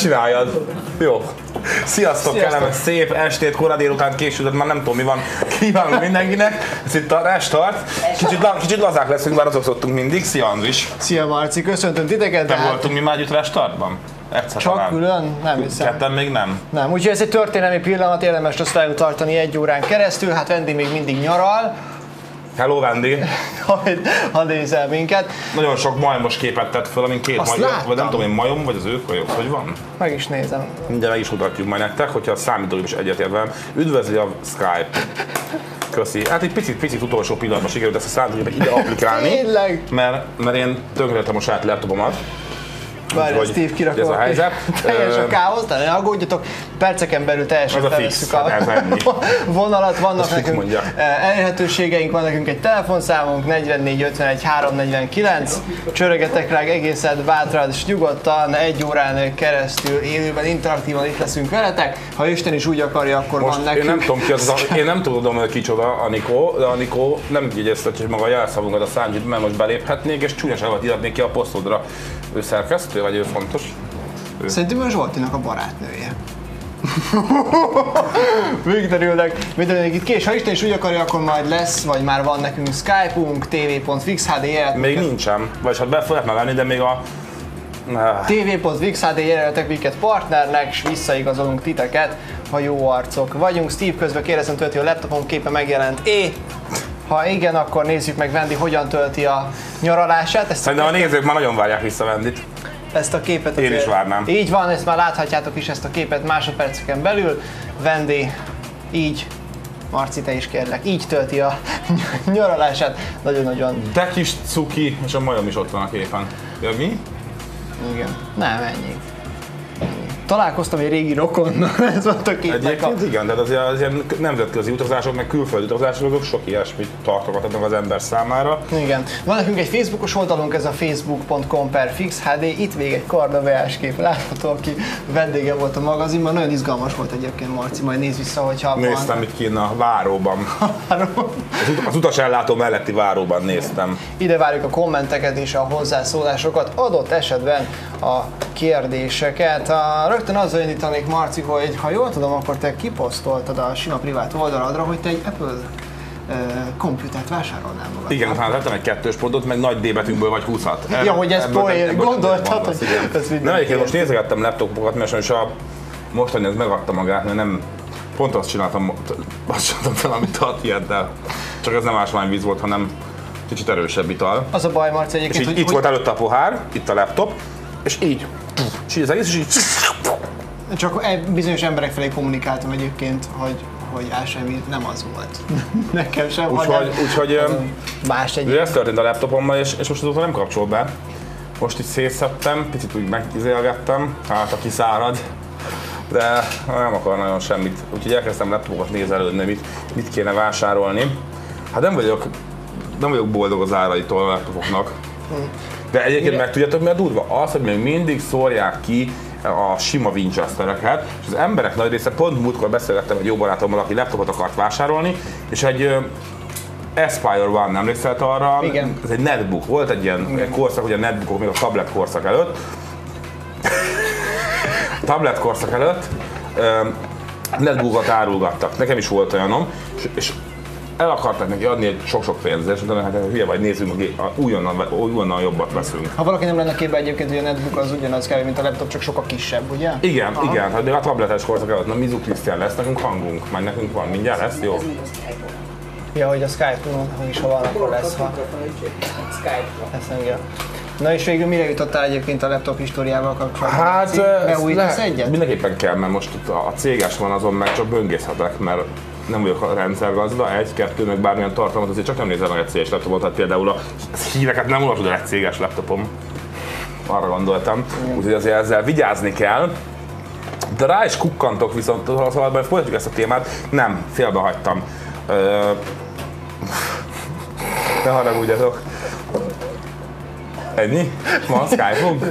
Csináljad. Jó. Sziasztok, Sziasztok. kellemes szép estét, kora délután, késő, de már nem tudom mi van. Kívánunk mindenkinek. Ez itt a restart. Kicsit, la- kicsit lazák leszünk, bár azok szoktunk mindig. Szia Andris. Szia Marci, köszöntöm titeket, Nem hát voltunk mi már együtt restartban? Egyszer csak talán. külön nem hiszem. Ketten még nem. Nem, úgyhogy ez egy történelmi pillanat, érdemes lesz tartani egy órán keresztül, hát Vendi még mindig nyaral, Hello, Vendi. ha, ha nézel minket. Nagyon sok majmos képet tett föl, amin két Azt majom, láttam. vagy nem tudom én majom, vagy az ők vagyok, hogy van. Meg is nézem. Mindjárt meg is mutatjuk majd nektek, hogyha a számítógép is egyetért velem. Üdvözli a Skype. Köszi. Hát egy picit, picit utolsó pillanatban sikerült ezt a számítógépet ide applikálni. Tényleg? Mert, mert én tönkretettem a saját laptopomat. Várj, Steve kirakol. ez a helyzet. Teljes a káosz, de ne aggódjatok, perceken belül teljesen felvesszük a ennyi. vonalat, vannak Ezt nekünk mondja? elérhetőségeink, van nekünk egy telefonszámunk, 44 51 349, csörögetek rá egészen bátran és nyugodtan, egy órán keresztül élőben, interaktívan itt leszünk veletek, ha Isten is úgy akarja, akkor Most van én nekünk. nem tudom ki az, a- én nem tudom, hogy kicsoda a Nikó, de a Nikó nem jegyeztetje maga a jelszavunkat a számít, mert most beléphetnék, és csúnyaságot iratnék ki a posztodra. Ő szerkesztő, vagy ő fontos? Szerintem a Zsoltinak a barátnője. Végigterülnek, mindenki itt kés. Ha Isten is úgy akarja, akkor majd lesz, vagy már van nekünk Skype-unk, tv.fixhd jelet. Még nincsen, vagy hát be lehetne venni, de még a... Tv.vixhd jelöltek minket partnernek, és visszaigazolunk titeket, ha jó arcok vagyunk. Steve közben kérdezem, tölti a laptopom képe megjelent. É, ha igen, akkor nézzük meg Vendi, hogyan tölti a nyaralását. Ezt a, Szerintem a nézők már nagyon várják vissza Vendit. ezt a képet Én is várnám. Így van, ezt már láthatjátok is ezt a képet másodperceken belül. Vendi így, Marci, te is kérlek, így tölti a nyaralását. Nagyon-nagyon, De kis cuki, és a majom is ott van a képen. Ja, mi? igen. Nem, ennyi. Találkoztam egy régi rokonnal, ez volt a képnek a... Egyébként igen, de az, az ilyen nemzetközi utazások, meg külföldi utazások, azok sok ilyesmit tartogatnak az ember számára. Igen. Van nekünk egy Facebookos oldalunk, ez a facebook.com per fixhd. Itt még egy kardaveás kép látható, aki vendége volt a magazinban. Nagyon izgalmas volt egyébként Marci, majd nézz vissza, hogyha Néztem itt kint a váróban. van. Ut- az utasellátó melletti váróban néztem. Ide várjuk a kommenteket és a hozzászólásokat, adott esetben a kérdéseket. A, rögtön azzal indítanék, Marci, hogy ha jól tudom, akkor te kiposztoltad a sima privát oldaladra, hogy te egy Apple komputert vásárolnál magad. Igen, hát lettem egy kettős pontot, meg nagy D betűnkből vagy 20 Ja, hogy ez poén, gondoltad, hogy ez Nem, egyébként most nézegettem laptopokat, mert sajnos a mostani ez megadta magát, mert nem pont azt csináltam, azt csináltam fel, amit a tieddel. Csak ez nem ásványvíz volt, hanem kicsit erősebb ital. Az a baj, Marci, És egyébként, így, hogy, itt hogy volt előtte a pohár, itt a laptop, és így. És így az egész, és így. Csak bizonyos emberek felé kommunikáltam egyébként, hogy, hogy ásványvíz nem az volt. Nekem sem, Úgyhogy, úgyhogy más egy. Ez történt a laptopommal, és, és most azóta nem kapcsol be. Most itt szétszedtem, picit úgy megizélgettem, hát a kiszárad, de nem akar nagyon semmit. Úgyhogy elkezdtem laptopokat nézelődni, mit, mit kéne vásárolni. Hát nem vagyok, nem vagyok boldog az áraitól a laptopoknak. De egyébként Mire- meg tudjátok mi a durva? Az, hogy még mindig szórják ki a sima Winchestereket, és az emberek nagy része, pont múltkor beszélgettem egy jó barátommal, aki laptopot akart vásárolni, és egy Aspire One, emlékszel arra? Igen. Ez egy netbook, volt egy ilyen egy korszak, ugye a netbookok még a tablet korszak előtt. tablet korszak előtt netbookot árulgattak. Nekem is volt olyanom, és, és el akartak neki adni egy sok-sok és mondtam, hát hülye vagy, nézzünk, a- újonnan, újonnan jobbat veszünk. Ha valaki nem lenne képbe egyébként, hogy a netbook az ugyanaz kell, mint a laptop, csak sokkal kisebb, ugye? Igen, Aha. igen, hát még a tabletes korszak előtt, na Mizu Krisztián lesz, nekünk hangunk, majd nekünk van, mindjárt lesz, jó? Ja, hogy a Skype-on is, ha van, akkor lesz, ha engem. Na és végül mire jutottál egyébként a laptop históriával kapcsolatban? Hát, Beújítasz egyet? Mindenképpen kell, mert most a, a céges van azon, meg csak böngészhetek, mert nem vagyok a rendszergazda, egy, kettő, meg bármilyen tartalmat, azért csak nem nézel meg egy céges laptopot, tehát például a híreket nem olvasod el egy céges laptopom. Arra gondoltam. Úgyhogy azért ezzel vigyázni kell. De rá is kukkantok viszont, szóval folytatjuk ezt a témát. Nem, félbehagytam. Ö... Ne haragudjatok. Ennyi? Van Skype-unk?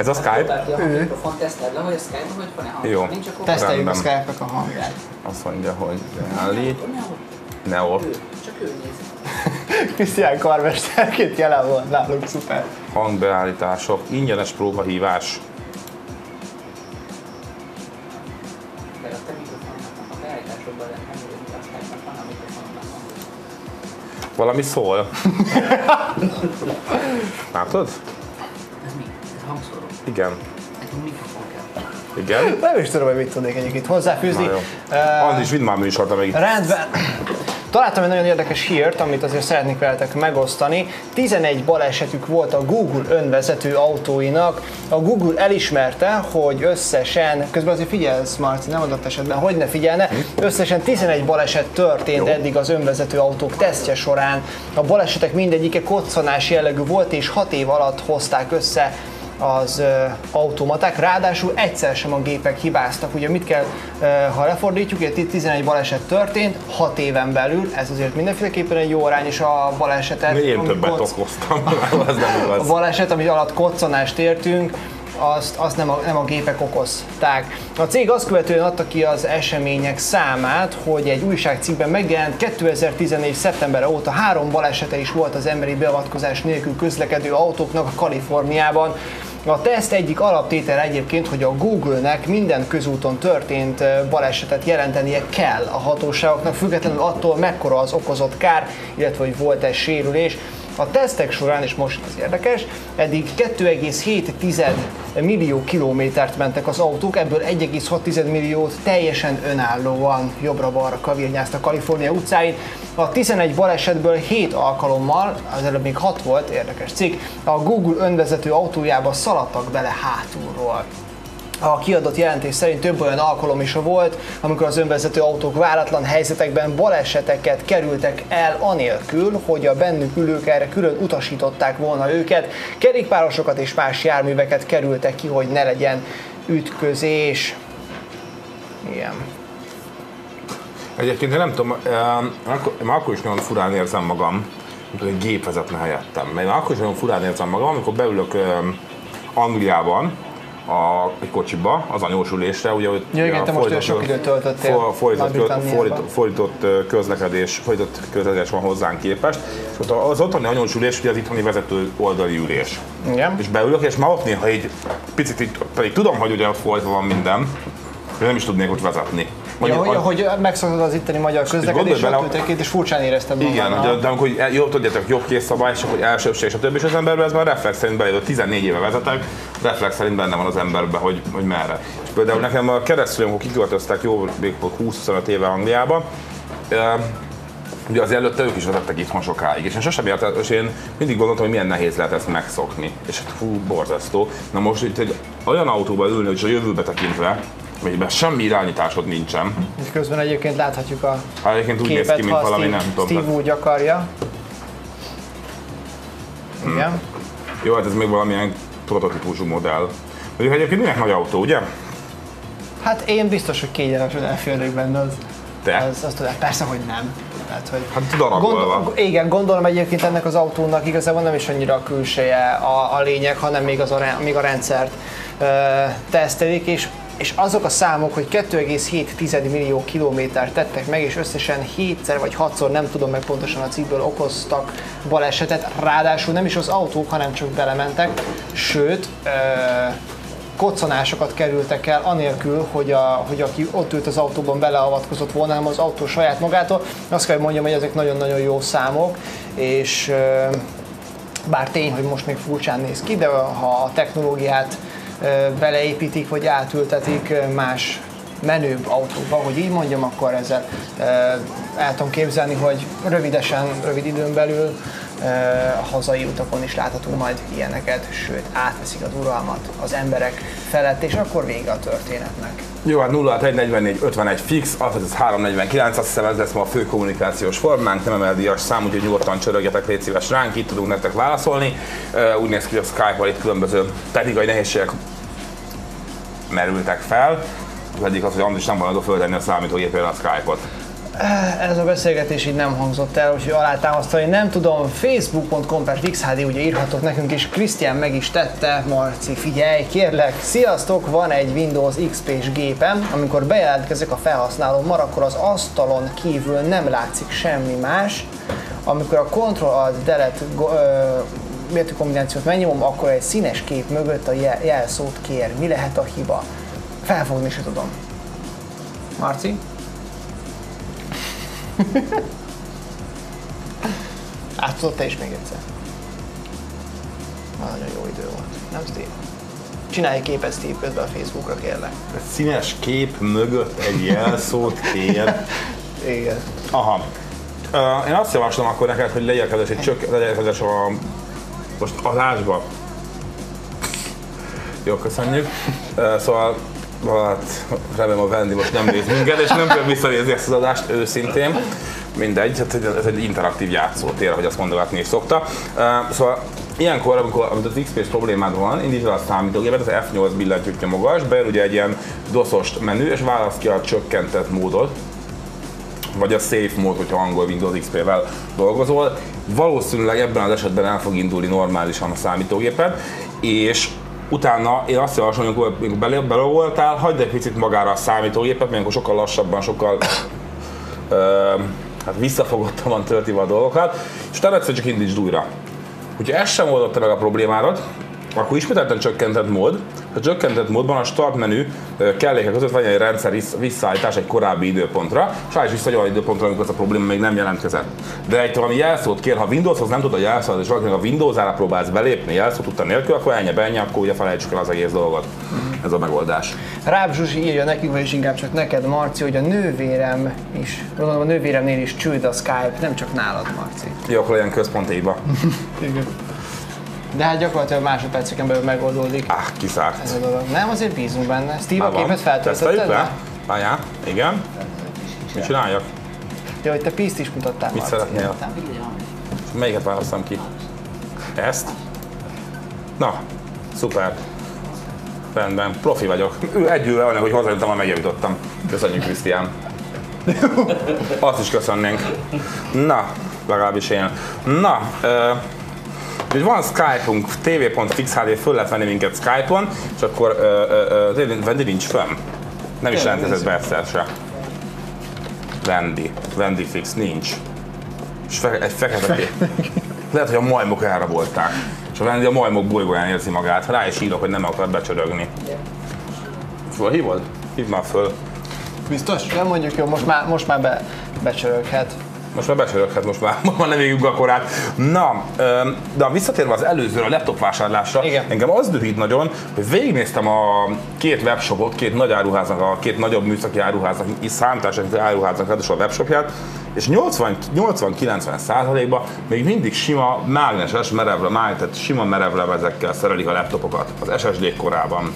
Ez a Skype? Ki a hm. mikrofon, teszled le, hogy a Skype hogy van-e hang. Jó. Nincs, akkor Teszteljük a Skype-nak a hangját. Azt mondja, hogy állít. Ne ott. Csak ő néz. Krisztián karmesterként jelen volt nálunk, szuper. Hangbeállítások, ingyenes próbahívás. Valami szól. Látod? Igen. Nekünk mikrofon kell. Igen. Nem is tudom, hogy mit tudnék egyébként hozzáfűzni. Uh, Andis, vidd már műsort, amíg Rendben. Találtam egy nagyon érdekes hírt, amit azért szeretnék veletek megosztani. 11 balesetük volt a Google önvezető autóinak. A Google elismerte, hogy összesen, közben azért figyelsz Marci, nem adott esetben, hogy ne figyelne, összesen 11 baleset történt Jó. eddig az önvezető autók tesztje során. A balesetek mindegyike koccanás jellegű volt, és 6 év alatt hozták össze az automaták, ráadásul egyszer sem a gépek hibáztak. Ugye mit kell, ha lefordítjuk, ugye itt 11 baleset történt, 6 éven belül, ez azért mindenféleképpen egy jó arány, és a balesetet... én többet kocc- okoztam. Az nem a igaz. baleset, ami alatt koccanást értünk, azt, azt nem, a, nem a gépek okozták. A cég azt követően adta ki az események számát, hogy egy újságcikkben megjelent 2014. szeptember óta három balesete is volt az emberi beavatkozás nélkül közlekedő autóknak a Kaliforniában. A teszt egyik alaptétele egyébként, hogy a Google-nek minden közúton történt balesetet jelentenie kell a hatóságoknak, függetlenül attól mekkora az okozott kár, illetve hogy volt-e sérülés. A tesztek során, és most az érdekes, eddig 2,7 millió kilométert mentek az autók, ebből 1,6 milliót teljesen önállóan jobbra-balra kavirnyáztak Kalifornia utcáin. A 11 balesetből 7 alkalommal, az előbb még 6 volt, érdekes cikk, a Google önvezető autójába szaladtak bele hátulról. A kiadott jelentés szerint több olyan alkalom is volt, amikor az önvezető autók váratlan helyzetekben baleseteket kerültek el anélkül, hogy a bennük ülők erre külön utasították volna őket. Kerékpárosokat és más járműveket kerültek ki, hogy ne legyen ütközés. Igen. Egyébként én nem tudom, akkor, én akkor is nagyon furán érzem magam, mint egy gép vezetne helyettem. Mert én akkor is nagyon furán érzem magam, amikor beülök Angliában, a, egy kocsiba, az anyós ülésre, ugye, hogy Ja, igen, te most olyan sok időt töltöttél for, fordított, fordított, fordított közlekedés, fordított közlekedés van hozzánk képest. És ott az otthoni anyós ülés, ugye az itthoni vezető oldali ülés. Igen. És beülök, és már ott néha így picit így, pedig tudom, hogy ugye ott fordítva van minden, de nem is tudnék ott vezetni. Ja, Mondjuk, hogy, az- hogy megszoktad az itteni magyar közlekedés, bele- és furcsán érezted magad. Igen, de, de amikor hogy jó, tudjátok, jobb készszabály, és akkor elsőbség, és a többi, és az emberben ez már reflex szerint bejött, 14 éve vezetek, reflex szerint benne van az emberben, hogy, hogy merre. És például nekem a keresztülőm, amikor kiköltöztek jó, még 20-25 éve Angliába, Ugye az előtte ők is vezettek itthon sokáig, és én sosem értem, és én mindig gondoltam, hogy milyen nehéz lehet ezt megszokni. És hát hú, borzasztó. Na most itt egy olyan autóba ülni, hogy a jövőbe tekintve, amiben semmi irányításod nincsen. És közben egyébként láthatjuk a Hát egyébként úgy néz képet, ki, mint valami, Steve, nem tudom. Steve úgy akarja. Igen. Jó, hát ez még valamilyen prototípusú modell. Mondjuk egyébként minek nagy autó, ugye? Hát én biztos, hogy kényelmesen elférnék benne az. Te? Az, azt tudod, persze, hogy nem. Tehát, hogy Hát darabolva. igen, gondolom egyébként ennek az autónak igazából nem is annyira a külseje a, a lényeg, hanem még, az a, még a rendszert ö, tesztelik, és és azok a számok, hogy 2,7 millió kilométert tettek meg, és összesen 7-szer vagy 6-szor, nem tudom meg pontosan a cikkből okoztak balesetet, ráadásul nem is az autók, hanem csak belementek, sőt, ö, koccanásokat kerültek el, anélkül, hogy, a, hogy aki ott ült az autóban beleavatkozott volna, hanem az autó saját magától. Azt kell, hogy mondjam, hogy ezek nagyon-nagyon jó számok, és bár tény, hogy most még furcsán néz ki, de ha a technológiát beleépítik, vagy átültetik más menőbb autóba, hogy így mondjam, akkor ezzel el tudom képzelni, hogy rövidesen, rövid időn belül a hazai utakon is láthatunk majd ilyeneket, sőt átveszik az uralmat az emberek felett, és akkor vége a történetnek. Jó, hát 06 44 51 fix, az 349, azt hiszem ez lesz ma a fő kommunikációs formánk, nem emel díjas szám, úgyhogy nyugodtan csörögjetek, légy szíves ránk, itt tudunk nektek válaszolni. Ö, Úgy néz ki, hogy a Skype-val itt különböző technikai nehézségek merültek fel. Az egyik az, hogy Andris nem van föltenni a számítógépére a Skype-ot. Ez a beszélgetés így nem hangzott el, úgyhogy alátámasztani nem tudom. Facebook.com per FixHD ugye írhatok nekünk is, Krisztián meg is tette, Marci figyelj, kérlek, sziasztok, van egy Windows XP-s gépem, amikor bejelentkezek a felhasználómmal, akkor az asztalon kívül nem látszik semmi más, amikor a Ctrl Alt Delete go- ö, betű kombinációt megnyomom, akkor egy színes kép mögött a jel- jelszót kér. Mi lehet a hiba? Felfogni se tudom. Marci? Át tudod te is még egyszer. Nagyon jó idő volt. Nem Steve? Csinálj egy képet Steve közben a Facebookra kérlek. Egy színes kép mögött egy jelszót kér. Igen. Aha. Uh, én azt javaslom akkor neked, hogy legyél kedves, egy csök, legyél kedves a most adásba. Jó, köszönjük. Uh, szóval hát, remélem a Vendi most nem néz minket, és nem kell visszanézni ezt az adást őszintén. Mindegy, hát ez egy- interaktív játszótér, hogy azt mondogatni is szokta. Szóval ilyenkor, amikor amit az XP-s problémád van, indítsd el a számítógépet, az F8 billentyűt nyomogass, bejön ugye egy ilyen doszos menü, és válasz ki a csökkentett módot, vagy a safe mód, hogyha angol Windows XP-vel dolgozol. Valószínűleg ebben az esetben el fog indulni normálisan a számítógéped, és utána én azt javaslom, amikor amikor bele- belogoltál, hagyd egy picit magára a számítógépet, mert sokkal lassabban, sokkal ö, hát visszafogottabban tölti a dolgokat, és utána egyszer csak indítsd újra. Hogyha ez sem oldotta meg a problémádat, akkor ismételten csökkentett mód. A csökkentett módban a start menü kellékek között van egy rendszer vissza- visszaállítás egy korábbi időpontra, és állíts vissza egy olyan időpontra, amikor ez a probléma még nem jelentkezett. De egy valami jelszót kér, ha Windowshoz nem tud a jelszót, és valakinek a Windows-ára próbálsz belépni jelszó tudta nélkül, akkor ennyi benyi, akkor ugye felejtsük el az egész dolgot. Ez a megoldás. Ráb Zsuzsi írja nekünk, vagyis inkább csak neked, Marci, hogy a nővérem is, gondolom a nővéremnél is csőd a Skype, nem csak nálad, Marci. Jó, akkor legyen központéba. Igen. De hát gyakorlatilag másodperceken belül megoldódik Ah, kiszárt. ez a dolog. Nem, azért bízunk benne. Steve, Már a képet van. feltöltötted? Le? Várjál, igen. Mit csináljak? Ja, hogy te piszt is mutattál, Mit Marci. szeretnél? van. Melyiket választom ki? Ezt? Na, szuper. Rendben, profi vagyok. Ő együl annak, hogy hazajöttem, már megjavítottam. Köszönjük, Krisztián. Azt is köszönnénk. Na, legalábbis én. Na, ö, Úgyhogy van Skype-unk, tv.fixhd, föl lehet venni minket Skype-on, és akkor Vendi nincs fönn. Nem is jelentkezett be egyszer se. Vendi, Vendi Fix nincs. És fe, egy fekete kép. Lehet, hogy a majmok elrabolták. És a Vendi a majmok bolygóján érzi magát. Rá is írok, hogy nem akar becsörögni. Fölhívod? Hívd már föl. Biztos? Nem mondjuk jó, most már, most már be, becsöröghet. Most már most már, most már nem égünk a korát. Na, de visszatérve az előzőre, a laptop vásárlásra, Igen. engem az dühít nagyon, hogy végignéztem a két webshopot, két nagy áruháznak, a két nagyobb műszaki áruháznak, is számítási áruháznak ráadásul a webshopját, és 80-90 százalékban még mindig sima mágneses merevle, mág, tehát sima merevlemezekkel szerelik a laptopokat az SSD korában.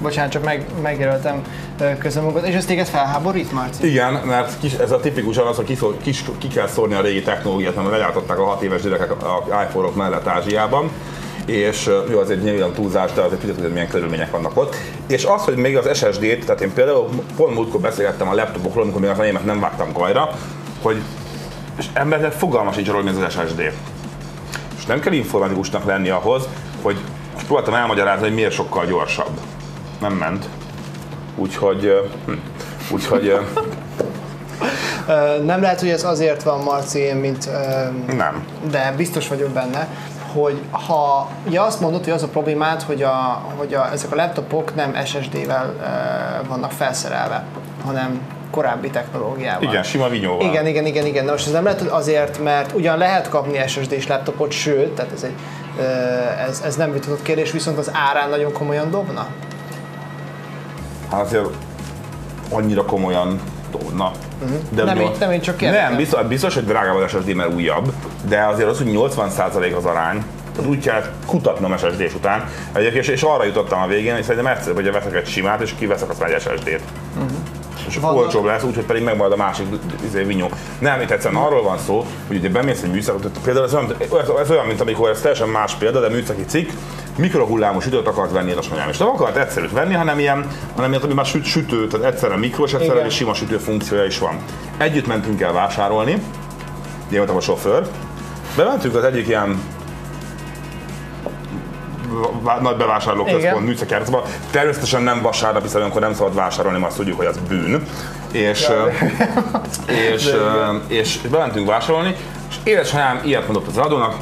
Bocsánat, csak meg, megjelöltem ö, közömunkat. És ez téged felháborít, Marci? Igen, mert kis, ez a tipikusan az, hogy ki, kis, ki kell szórni a régi technológiát, mert lejártották a 6 éves gyerekek a iPhone-ok mellett Ázsiában és jó, azért nyilván túlzás, de azért tudjuk, hogy milyen körülmények vannak ott. És az, hogy még az SSD-t, tehát én például pont múltkor beszélgettem a laptopokról, amikor még az enyémet nem vágtam gajra, hogy és embernek fogalmas nincs arról, mi az SSD. És nem kell informatikusnak lenni ahhoz, hogy próbáltam elmagyarázni, hogy miért sokkal gyorsabb. Nem ment. Úgyhogy, úgyhogy nem lehet, hogy ez azért van, Marci, mint... Nem. de biztos vagyok benne, hogy ha ugye azt mondod, hogy az a problémád, hogy, a, hogy a, ezek a laptopok nem SSD-vel e, vannak felszerelve, hanem korábbi technológiával. Igen, sima vinyóval. Igen, igen, igen, igen. Na most ez nem lehet azért, mert ugyan lehet kapni SSD-s laptopot, sőt, tehát ez, egy, ö, ez, ez nem vitatott kérdés, viszont az árán nagyon komolyan dobna. Hát azért annyira komolyan dobna. De Nem, én- nem, én csak kérdezem. Nem, biztos, biztos, hogy drágább az SSD, mert újabb, de azért az, hogy 80% az arány, tehát úgy kellett kutatnom SSD-s után, Egyébként, és, és arra jutottam a végén, hogy szerintem egyszerűbb, hogy veszek egy simát, és kiveszek azt egy SSD-t. És akkor olcsóbb lesz, úgyhogy pedig megmarad a másik izé, vinyó. Nem, itt egyszerűen arról van szó, hogy ugye bemész egy műszakot, például ez olyan, ez olyan, mint amikor ez teljesen más példa, de műszaki cikk, mikrohullámos sütőt akart venni édesanyám. És nem akart egyszerűt venni, hanem ilyen, hanem ilyen, ami már süt, sütő, tehát egyszerre mikro, és egyszerre egy sima sütő funkciója is van. Együtt mentünk el vásárolni, én voltam a sofőr, bementünk az egyik ilyen nagy bevásárlóközpont áruházba. Természetesen nem vasárnap, hiszen olyankor nem szabad vásárolni, mert azt tudjuk, hogy az bűn. És, ö, és, ö, és bementünk vásárolni, és édesanyám ilyet mondott az adónak,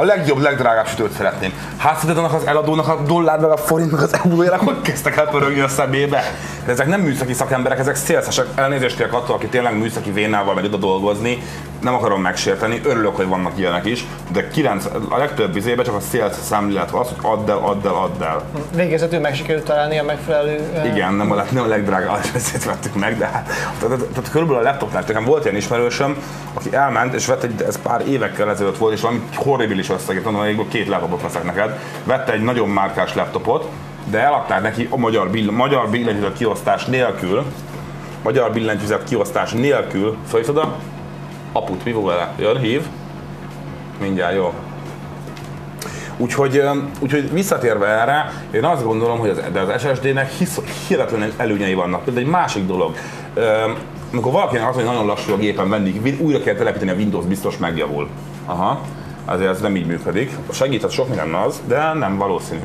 A legjobb, legdrágább sütőt szeretném. Hát szerinted az eladónak a dollár, meg a forint, meg az eurójának hogy kezdtek el pörögni a szemébe? De ezek nem műszaki szakemberek, ezek szélszesek. Elnézést kérek attól, aki tényleg műszaki vénával megy oda dolgozni. Nem akarom megsérteni, örülök, hogy vannak ilyenek is, de 9, a legtöbb vizébe csak a szélsz szemlélet az, hogy add el, add el, add el. Végezetül meg sikerült találni a megfelelő... Igen, nem a, nem a legdrágább iPad-et vettük meg, de hát, tehát, tehát körülbelül a laptopnál nekem volt ilyen ismerősöm, aki elment és vett egy, ez pár évekkel ezelőtt volt, és valami horribilis összegét, mondom, két laptopot veszek neked, vette egy nagyon márkás laptopot, de eladták neki a magyar, bill- magyar billentyűzet kiosztás nélkül, magyar billentyűzet kiosztás nélkül, fölhívtad a aput, mi vele? Jön, hív, mindjárt jó. Úgyhogy, úgyhogy visszatérve erre, én azt gondolom, hogy az, de az SSD-nek hisz, hihetetlen előnyei vannak. Például egy másik dolog, amikor valakinek mondja, hogy nagyon lassú a gépen venni, újra kell telepíteni a Windows, biztos megjavul. Aha, azért ez nem így működik. Segített sok minden az, de nem valószínű.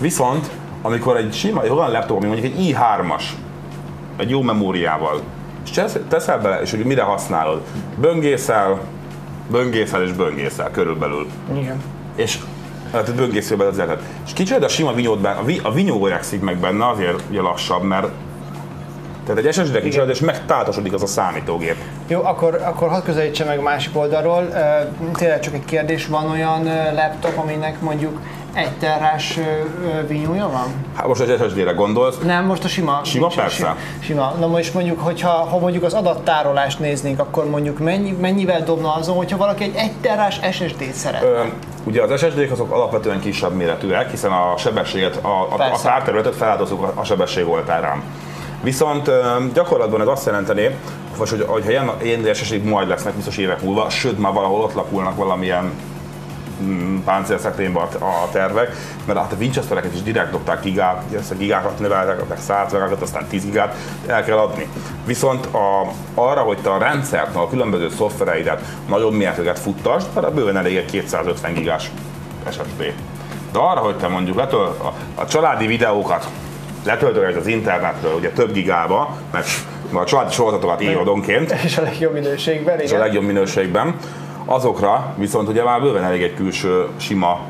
Viszont, amikor egy sima, egy olyan laptop, ami mondjuk egy i3-as, egy jó memóriával, és tesz- teszel bele, és hogy mire használod, böngészel, böngészel és böngészel körülbelül Igen. és tehát böngésző be az életet. És kicsit a sima vinyót benne, a, vi, a vinyó öregszik meg benne, azért ugye lassabb, mert tehát egy SSD-re kicsit, és megtáltosodik az a számítógép. Jó, akkor, akkor hadd közelítse meg a másik oldalról. Tényleg csak egy kérdés, van olyan laptop, aminek mondjuk egy terrás vinyója van? Hát most egy SSD-re gondolsz, Nem, most a sima. Sima, nincs, a persze. Sima. sima. Na most mondjuk, hogyha ha mondjuk az adattárolást néznénk, akkor mondjuk mennyi, mennyivel dobna azon, hogyha valaki egy egy terrás SSD-t szeret? Ö, ugye az SSD-k azok alapvetően kisebb méretűek, hiszen a sebességet, a, a, a Persze. tárterületet feláldozunk a, a sebesség oltárán. Viszont gyakorlatban ez azt jelenteni, vagy hogy, hogyha ilyen, ilyen SSD majd lesznek biztos évek múlva, sőt már valahol ott lakulnak valamilyen mm, páncélszekrénybe a, tervek, mert hát a Winchestereket is direkt dobták gigát, ezt a gigákat növeltek, meg 100 megákat, aztán 10 gigát el kell adni. Viszont a, arra, hogy te a rendszert, a különböző szoftvereidet nagyobb mértéket futtasd, arra bőven elég egy 250 gigás SSD. De arra, hogy te mondjuk letöl, a, a családi videókat letöltöd az internetről, ugye több gigába, mert a családi sorozatokat évadonként, És a legjobb minőségben, és a igen. legjobb minőségben. Azokra viszont ugye már bőven elég egy külső, sima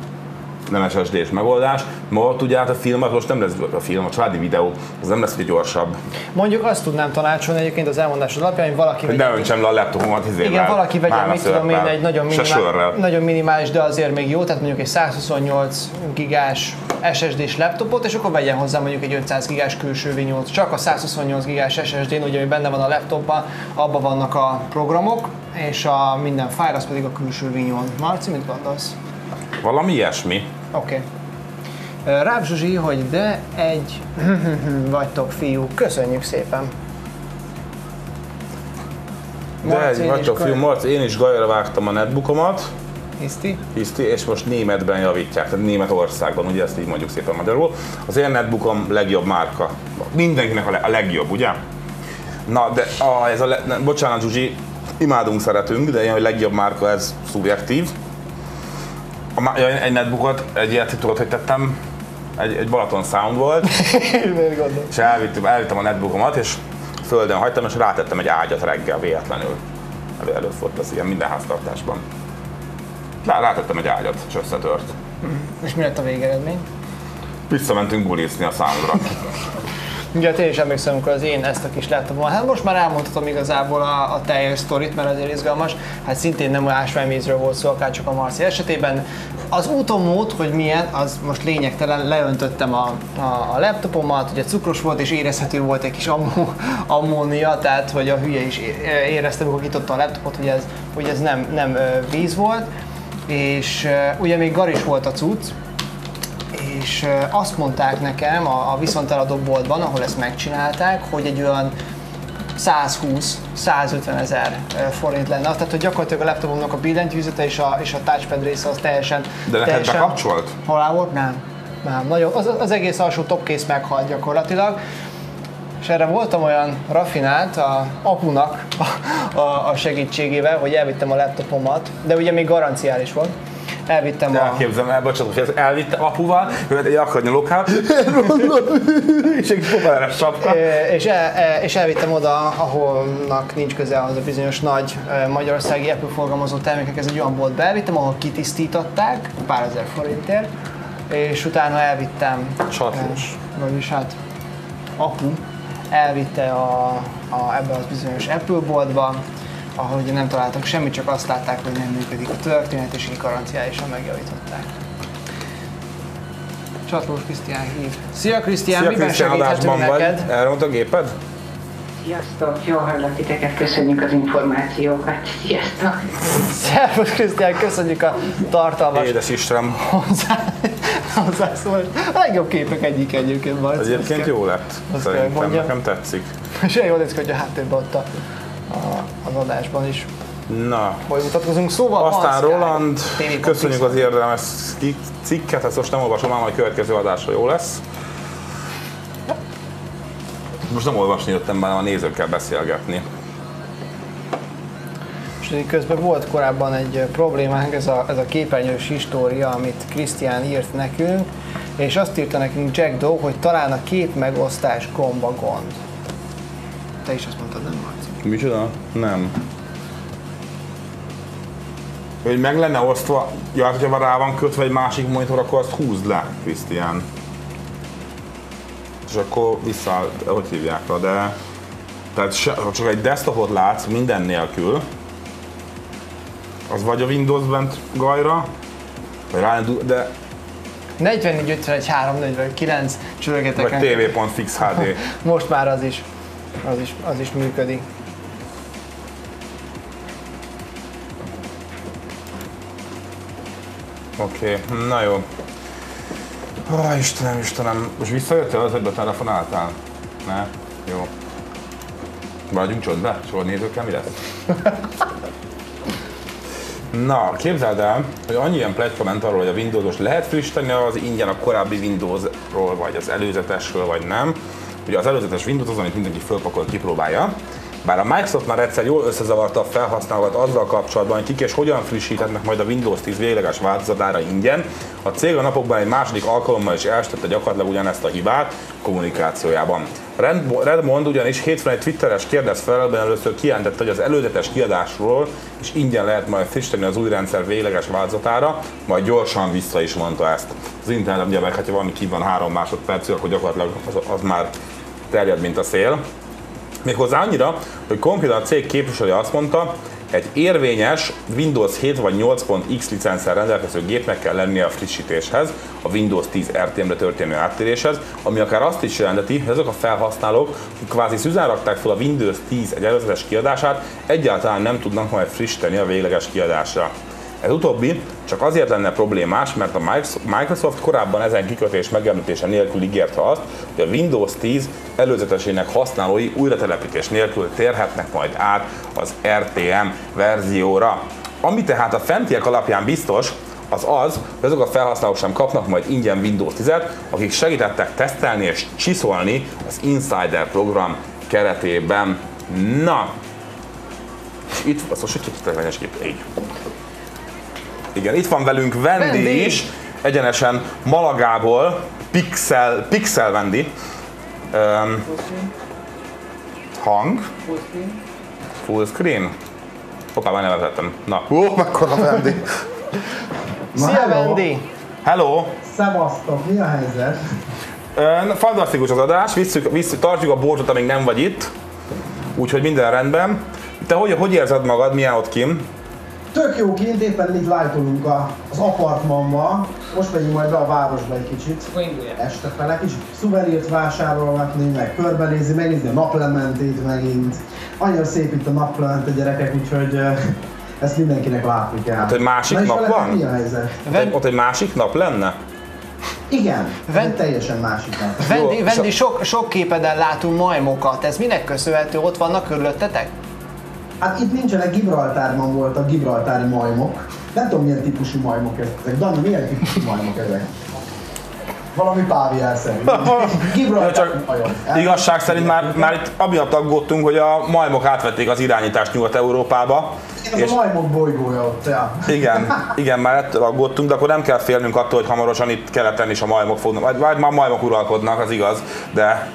nem SSD-s megoldás. Ma ugye hát a film, az most nem lesz a film, a családi videó, az nem lesz egy gyorsabb. Mondjuk azt tudnám tanácsolni egyébként az elmondásod alapján, hogy valaki Hogy ne öntsem le a laptopomat izével. Igen, valaki vegyen, mit tudom én, egy nagyon, minimál, nagyon minimális, de azért még jó, tehát mondjuk egy 128 gigás SSD-s laptopot, és akkor vegyen hozzá mondjuk egy 500 gigás külső vinyót. Csak a 128 gigás SSD-n, ugye, ami benne van a laptopban, abban vannak a programok, és a minden fájl, az pedig a külső vinyón. Marci, mit gondolsz? Valami ilyesmi. Oké. Okay. Ráb Zsuzsi, hogy de egy vagytok fiú. Köszönjük szépen. De Marci, egy vagytok fiú, Marci, én is gajra vágtam a netbookomat, Hiszti? hiszti, és most németben javítják, tehát Németországban, ugye ezt így mondjuk szépen magyarul. Az én netbookom legjobb márka. Mindenkinek a, le- a legjobb, ugye? Na, de a, ez a, le, ne, bocsánat Zsuzsi, imádunk, szeretünk, de ilyen, hogy legjobb márka, ez szubjektív. A, má- ja, egy netbookot, egy ilyet tudod, hogy tettem, egy, egy Balaton Sound volt, és elvittem, elvittem a netbookomat, és földön hagytam, és rátettem egy ágyat reggel véletlenül. Elő, előfordult az ilyen minden háztartásban. Rá, rátettem egy ágyat, és összetört. És mi lett a végeredmény? Visszamentünk bulizni a számodra. Ugye én is emlékszem, amikor az én ezt a kis laptopom, hát most már elmondhatom igazából a, a teljes sztorit, mert azért izgalmas. Hát szintén nem ásványvízről volt szó, akár csak a Marci esetében. Az útomód, hogy milyen, az most lényegtelen, leöntöttem a, a, a laptopomat, ugye cukros volt és érezhető volt egy kis ammó, ammónia, tehát hogy a hülye is érezte, amikor kitotta a laptopot, hogy ez, hogy ez nem, nem víz volt. És ugye még garis volt a cucc, és azt mondták nekem a, a viszonteladó boltban, ahol ezt megcsinálták, hogy egy olyan 120-150 ezer forint lenne. Tehát, hogy gyakorlatilag a laptopomnak a billentyűzete és a, és a touchpad része az teljesen... De neked teljesen bekapcsolt? Halál volt? Nem. Nem. Nagyon, az, az egész alsó topkész meghalt gyakorlatilag. És erre voltam olyan rafinált a apunak a, a, a segítségével, hogy elvittem a laptopomat, de ugye még garanciális volt. elvittem a... Elképzelem el, bocsánat, hogy elvittem apuval, ő egy akadnyolókál, és egy popára sapka. És, el, el- és elvittem oda, aholnak nincs köze az a bizonyos nagy ö, magyarországi Apple forgalmazó termékek, ez egy olyan boltba elvittem, ahol kitisztították pár ezer forintért, és utána elvittem, Csatlós. vagyis hát apu elvitte a, a, ebbe az bizonyos Apple boltba, ahol ugye nem találtak semmit, csak azt látták, hogy nem működik a történet, és így garanciálisan megjavították. Csatlós Krisztián hív. Szia Krisztián, Szia miben Krisztián, segíthetünk neked? Elront a géped? Sziasztok, jól hallak titeket, köszönjük az információkat. Sziasztok! Szervusz Krisztián, köszönjük a tartalmas Édes Istenem, hozzá, hozzászólást. A legjobb képek egyik egyébként van. egyébként jó lett. azt Szerintem mondjam. nekem tetszik. És olyan jól néz ki, hogy a háttérben ott a, a, az adásban is. Na, Hogy mutatkozunk, szóval van aztán Sky, Roland, köszönjük az érdemes cikket, ezt most nem olvasom, már majd következő adásra jó lesz. Most nem olvasni jöttem, hanem a nézőkkel beszélgetni. És közben volt korábban egy problémánk, ez a, ez a képernyős história, amit Krisztián írt nekünk, és azt írta nekünk Jack Doe, hogy talán a kép megosztás gomba gond. Te is azt mondtad, nem Marci? Micsoda? Nem. Hogy meg lenne osztva, ja, hát, hogyha rá van kötve egy másik monitor, akkor azt húzd le, Krisztián. És akkor vissza, hogy hívják rá, de... Tehát se, ha csak egy desktopot látsz minden nélkül, az vagy a Windows bent gajra, vagy rá, de 44, 51, 349 csörögetek. vagy tv.fix HD. Most már az is, az is, az is működik. Oké, okay, na jó. Ó, Istenem, Istenem. Most visszajöttél az, hogy betelefonáltál? Ne? Jó. Maradjunk csodbe? Soha nézőkkel mi lesz? Na, képzeld el, hogy annyi ilyen pletyka ment arról, hogy a Windowsos lehet frissíteni az ingyen a korábbi Windowsról, vagy az előzetesről, vagy nem. Ugye az előzetes Windows az, amit mindenki fölpakol, kipróbálja. Bár a Microsoft már egyszer jól összezavarta a felhasználókat azzal kapcsolatban, hogy kik és hogyan frissíthetnek majd a Windows 10 végleges változatára ingyen, a cég a napokban egy második alkalommal is elstette gyakorlatilag ugyanezt a hibát kommunikációjában. Red- Redmond ugyanis hétfőn egy twitteres kérdez felelőben először kijelentette, hogy az előzetes kiadásról is ingyen lehet majd frissíteni az új rendszer végleges változatára, majd gyorsan vissza is mondta ezt. Az internet ugye meg, hát ha valami ki van három másodpercig, akkor gyakorlatilag az, az már terjed, mint a szél. Méghozzá annyira, hogy konkrétan a cég képviselője azt mondta, egy érvényes Windows 7 vagy 8.x licenszer rendelkező gépnek kell lennie a frissítéshez, a Windows 10 RTM-re történő áttéréshez, ami akár azt is jelenteti, hogy azok a felhasználók, akik kvázi szüzán rakták fel a Windows 10 egy előzetes kiadását, egyáltalán nem tudnak majd frissíteni a végleges kiadásra. Ez utóbbi csak azért lenne problémás, mert a Microsoft korábban ezen kikötés megemlítése nélkül ígérte azt, hogy a Windows 10 előzetesének használói újratelepítés nélkül térhetnek majd át az RTM verzióra. Ami tehát a fentiek alapján biztos, az az, hogy azok a felhasználók sem kapnak majd ingyen Windows 10-et, akik segítettek tesztelni és csiszolni az Insider program keretében. Na, és itt, azt most hogy kép? Így. Igen, itt van velünk Vendi, Vendi. is, egyenesen Malagából, Pixel, Pixel Vendi. Um, hang. Full screen. Hoppá, már nevezettem. Na. Ó, mekkora Vendi. Szia. Vendi! Hello! Szevasztok, mi a helyzet? Fantasztikus az adás, visszük, visszük, tartjuk a bortot, amíg nem vagy itt. Úgyhogy minden rendben. Te hogy, hogy érzed magad, milyen ott kim? Tök jó kint, éppen itt lájtolunk a, az apartmanba. Most megyünk majd be a városba egy kicsit. Este fele, kicsit szuvenírt vásárolgatni, meg körbenézni, megnézni a naplementét megint. Annyira szép itt a naplemente gyerekek, úgyhogy ezt mindenkinek látni kell. Ott egy másik Na nap van? Mi a helyzet? Ott egy, ott egy másik nap lenne? Igen, Ven- Ven... teljesen másik nap. Vendi, Vendi sok, sok képeden látunk majmokat. Ez minek köszönhető? Ott vannak körülöttetek? Hát itt nincsenek Gibraltárban voltak gibraltári majmok. Nem tudom milyen típusú majmok ezek. Dani, milyen típusú majmok ezek? Valami páviárszerű. Gibraltar Csak igazság szerint már, már itt amiatt aggódtunk, hogy a majmok átvették az irányítást Nyugat-Európába. Ez És a majmok bolygója ott, ja. igen, igen, már ettől aggódtunk, de akkor nem kell félnünk attól, hogy hamarosan itt keleten is a majmok fognak, vagy, vagy már majmok uralkodnak, az igaz, de,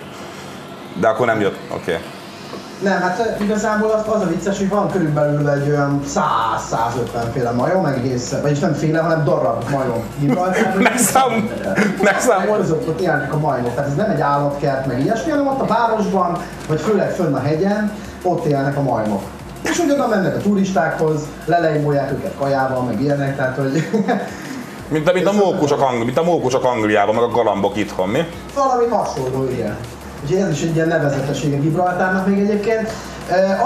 de akkor nem jött, oké. Okay. Nem, hát igazából az, az a vicces, hogy van körülbelül egy olyan 100-150 féle majom, egész, vagyis nem féle, hanem darab majom. Megszám, megszámol. Között ott élnek a majmok, tehát ez nem egy állatkert, meg ilyesmi, hanem ott a városban, vagy főleg fönn a hegyen, ott élnek a majmok. És úgy oda mennek a turistákhoz, lelejmolják őket kajával, meg ilyenek, tehát hogy Mint, mint, a mókusok Angli, mint a mókusok Angliában, meg a galambok itthon, mi? valami hasonló, igen. Úgyhogy ez is egy ilyen nevezetessége Gibraltárnak még egyébként.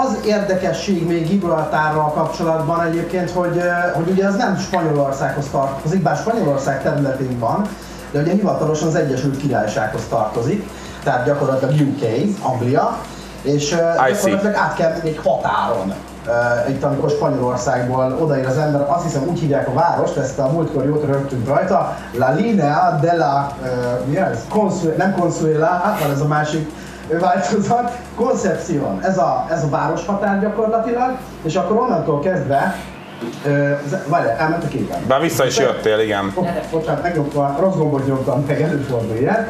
Az érdekesség még Gibraltárral kapcsolatban egyébként, hogy, hogy ugye ez nem Spanyolországhoz tartozik, bár Spanyolország területén van, de ugye hivatalosan az Egyesült Királysághoz tartozik, tehát gyakorlatilag UK, Anglia, és gyakorlatilag át kell menni egy határon. Uh, itt amikor Spanyolországból odaér az ember, azt hiszem úgy hívják a várost, ezt a múltkor jót rögtünk rajta, La Linea de la, uh, mi ez? Consu- nem Consuela, van ez a másik változat, Concepción, ez a, ez a városhatár gyakorlatilag, és akkor onnantól kezdve, uh, várjál, elment a képen. Bár vissza is jöttél, igen. Bocsánat, megnyomtam, rossz gombot nyomtam meg, előfordul ilyen.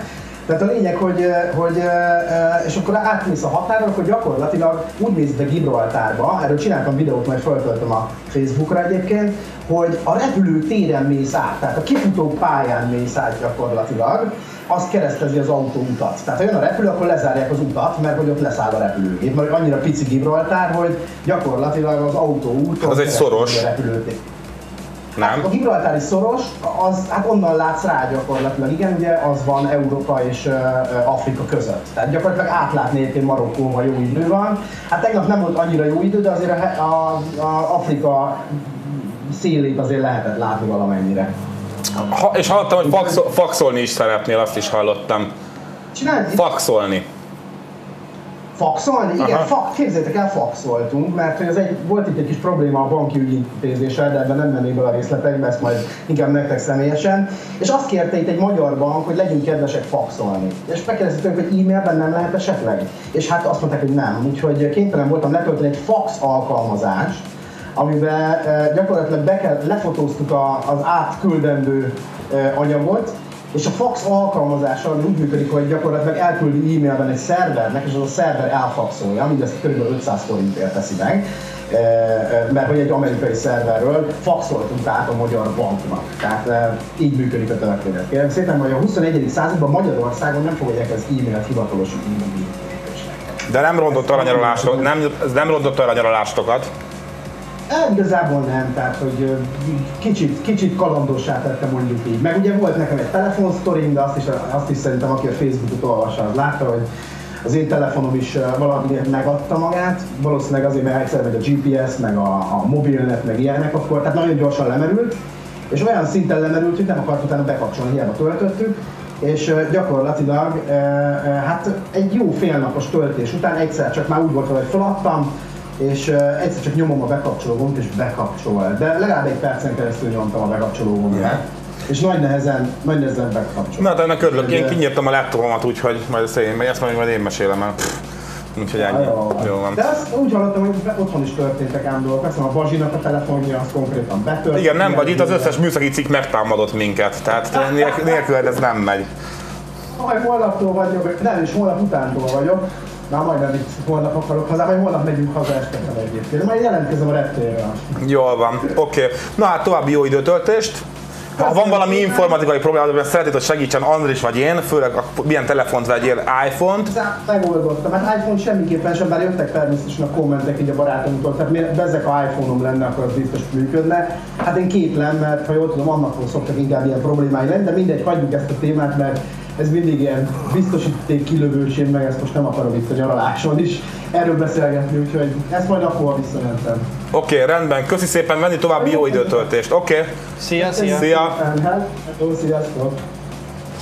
Tehát a lényeg, hogy, eh, hogy eh, és akkor átmész a határon, akkor gyakorlatilag úgy mész be Gibraltárba, erről csináltam videót, majd feltöltöm a Facebookra egyébként, hogy a repülőtéren mész át, tehát a kifutó pályán mész át gyakorlatilag, az keresztezi az autóutat. Tehát ha jön a repülő, akkor lezárják az utat, mert hogy ott leszáll a repülőgép, mert annyira pici Gibraltár, hogy gyakorlatilag az autóút Az egy szoros. a repülőtér. Nem? A Gibraltári szoros, az, hát onnan látsz rá gyakorlatilag, igen, ugye az van Európa és uh, Afrika között. Tehát gyakorlatilag átlátni egyébként Marokkóban jó idő van. Hát tegnap nem volt annyira jó idő, de azért a, a, a Afrika szélét azért lehetett látni valamennyire. Ha, és hallottam, hogy faxol, faxolni is szeretnél, azt is hallottam. Csinálni? Faxolni. Faxolni? Igen, Aha. fa, képzeljétek el, faxoltunk, mert hogy ez egy, volt itt egy kis probléma a banki ügyintézéssel, de ebben nem mennék bele a részletekbe, ezt majd inkább nektek személyesen. És azt kérte itt egy magyar bank, hogy legyünk kedvesek faxolni. És megkérdeztük hogy e-mailben nem lehet esetleg. És hát azt mondták, hogy nem. Úgyhogy kénytelen voltam letölteni egy fax alkalmazást, amiben eh, gyakorlatilag be kell, lefotóztuk a, az átküldendő eh, anyagot, és a fax alkalmazással ami úgy működik, hogy gyakorlatilag elküldi e-mailben egy szervernek, és az a szerver elfaxolja, mindezt kb. 500 forintért teszi meg, eh, eh, mert hogy egy amerikai szerverről faxoltunk át a magyar banknak. Tehát eh, így működik a történet. Kérem szépen, hogy a 21. században Magyarországon nem fogadják az e-mailt hivatalosítani. De nem rontott el a nyarolástokat, nem, nem rontott el a nyarolástokat. Hát, igazából nem, tehát hogy kicsit, kicsit kalandossá tettem mondjuk így. Meg ugye volt nekem egy telefonsztorim, de azt is, azt is szerintem aki a Facebookot olvassa, az látta, hogy az én telefonom is valamiért megadta magát, valószínűleg azért, mert egyszer megy a GPS, meg a, a mobilnet, meg ilyenek, akkor tehát nagyon gyorsan lemerült, és olyan szinten lemerült, hogy nem akart utána bekapcsolni, hiába töltöttük, és gyakorlatilag hát egy jó félnapos töltés után egyszer csak már úgy volt, hogy feladtam, és uh, egyszer csak nyomom a bekapcsoló gombot, és bekapcsol. De legalább egy percen keresztül nyomtam a bekapcsoló gombot. És nagy nehezen, nagy nehezen bekapcsol. Na, de ennek örülök. Én kinyitottam a laptopomat, úgyhogy majd ezt én, ezt majd, majd én mesélem el. Úgyhogy ennyi. Jó. Jó van. De azt úgy hallottam, hogy otthon is történtek ám dolgok. Azt a Bazsinak a telefonja, az konkrétan betört. Igen, nem vagy itt az összes műszaki cikk megtámadott minket, tehát nélk- nélküled ez nem megy. Majd holnaptól vagyok, nem is holnap utántól vagyok. Már majdnem itt holnap akarok haza, majd holnap megyünk haza este fel egyébként. Majd jelentkezem a reptérre. Jól van, oké. Na hát további jó időtöltést. Ha van valami informatikai probléma, amiben szeretnéd, hogy segítsen Andris vagy én, főleg a, milyen telefont vegyél, iPhone-t, Megoldottam, hát iPhone semmiképpen sem, bár jöttek természetesen a kommentek így a barátomtól, tehát miért ezek a iPhone-om lenne, akkor az biztos működne. Hát én kétlem, mert ha jól tudom, annak szoktak inkább ilyen problémái lenni, de mindegy, hagyjuk ezt a témát, mert ez mindig ilyen biztosíték kilövős, én meg ezt most nem akarom itt a nyaraláson is erről beszélgetni, úgyhogy ezt majd akkor visszamentem. Oké, rendben, köszi szépen, venni további jó időtöltést. Oké, Szia, szia! Szia. Hát, Jó, sziasztok!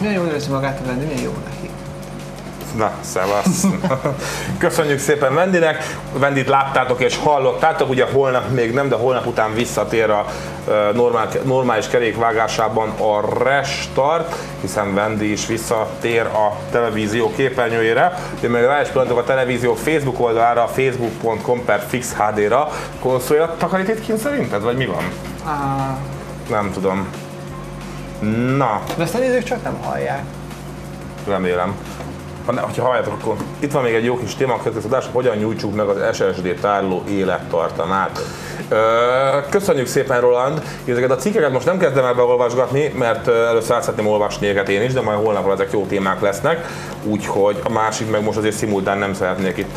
Milyen jól érzi magát venni, milyen jó neki. Na, szevasz. Köszönjük szépen Vendinek. Vendit láttátok és hallottátok, ugye holnap még nem, de holnap után visszatér a normál, normális kerékvágásában a restart, hiszen Vendi is visszatér a televízió képernyőjére. Én meg rá is a televízió Facebook oldalára, facebook.com per fixhd-ra. Konszolja takarít kint szerinted, vagy mi van? Á, Nem tudom. Na, de ezt a nézők csak nem hallják. remélem. Ha, ne, ha halljátok, akkor itt van még egy jó kis téma, a adás, hogyan nyújtsuk meg az SSD tároló élettartamát. Köszönjük szépen, Roland! Ezeket a cikkeket most nem kezdem el beolvasgatni, mert először át szeretném olvasni őket én is, de majd holnapra ezek jó témák lesznek, úgyhogy a másik meg most azért szimultán nem szeretnék itt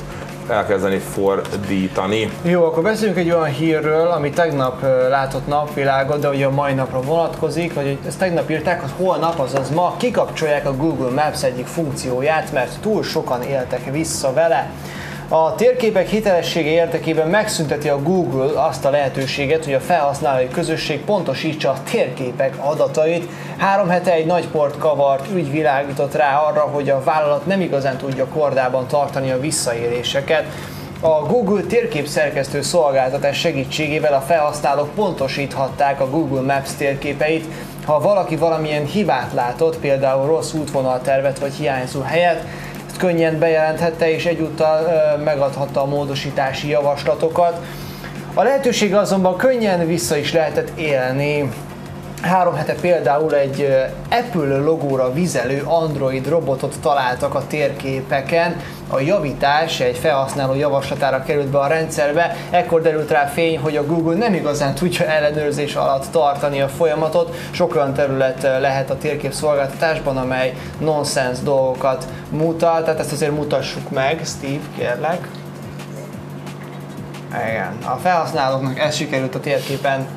elkezdeni fordítani. Jó, akkor beszéljünk egy olyan hírről, ami tegnap látott napvilágot, de ugye a mai napra vonatkozik, hogy ezt tegnap írták, hogy holnap, azaz ma kikapcsolják a Google Maps egyik funkcióját, mert túl sokan éltek vissza vele. A térképek hitelessége érdekében megszünteti a Google azt a lehetőséget, hogy a felhasználói közösség pontosítsa a térképek adatait. Három hete egy nagy port kavart ügy világított rá arra, hogy a vállalat nem igazán tudja kordában tartani a visszaéléseket. A Google térképszerkesztő szolgáltatás segítségével a felhasználók pontosíthatták a Google Maps térképeit, ha valaki valamilyen hibát látott, például rossz útvonaltervet vagy hiányzó helyet, könnyen bejelenthette és egyúttal megadhatta a módosítási javaslatokat. A lehetőség azonban könnyen vissza is lehetett élni. Három hete például egy Apple logóra vizelő Android robotot találtak a térképeken. A javítás egy felhasználó javaslatára került be a rendszerbe, ekkor derült rá fény, hogy a Google nem igazán tudja ellenőrzés alatt tartani a folyamatot. Sok olyan terület lehet a térkép szolgáltatásban, amely nonsens dolgokat mutat, tehát ezt azért mutassuk meg, Steve, kérlek. Igen, a felhasználóknak ez sikerült a térképen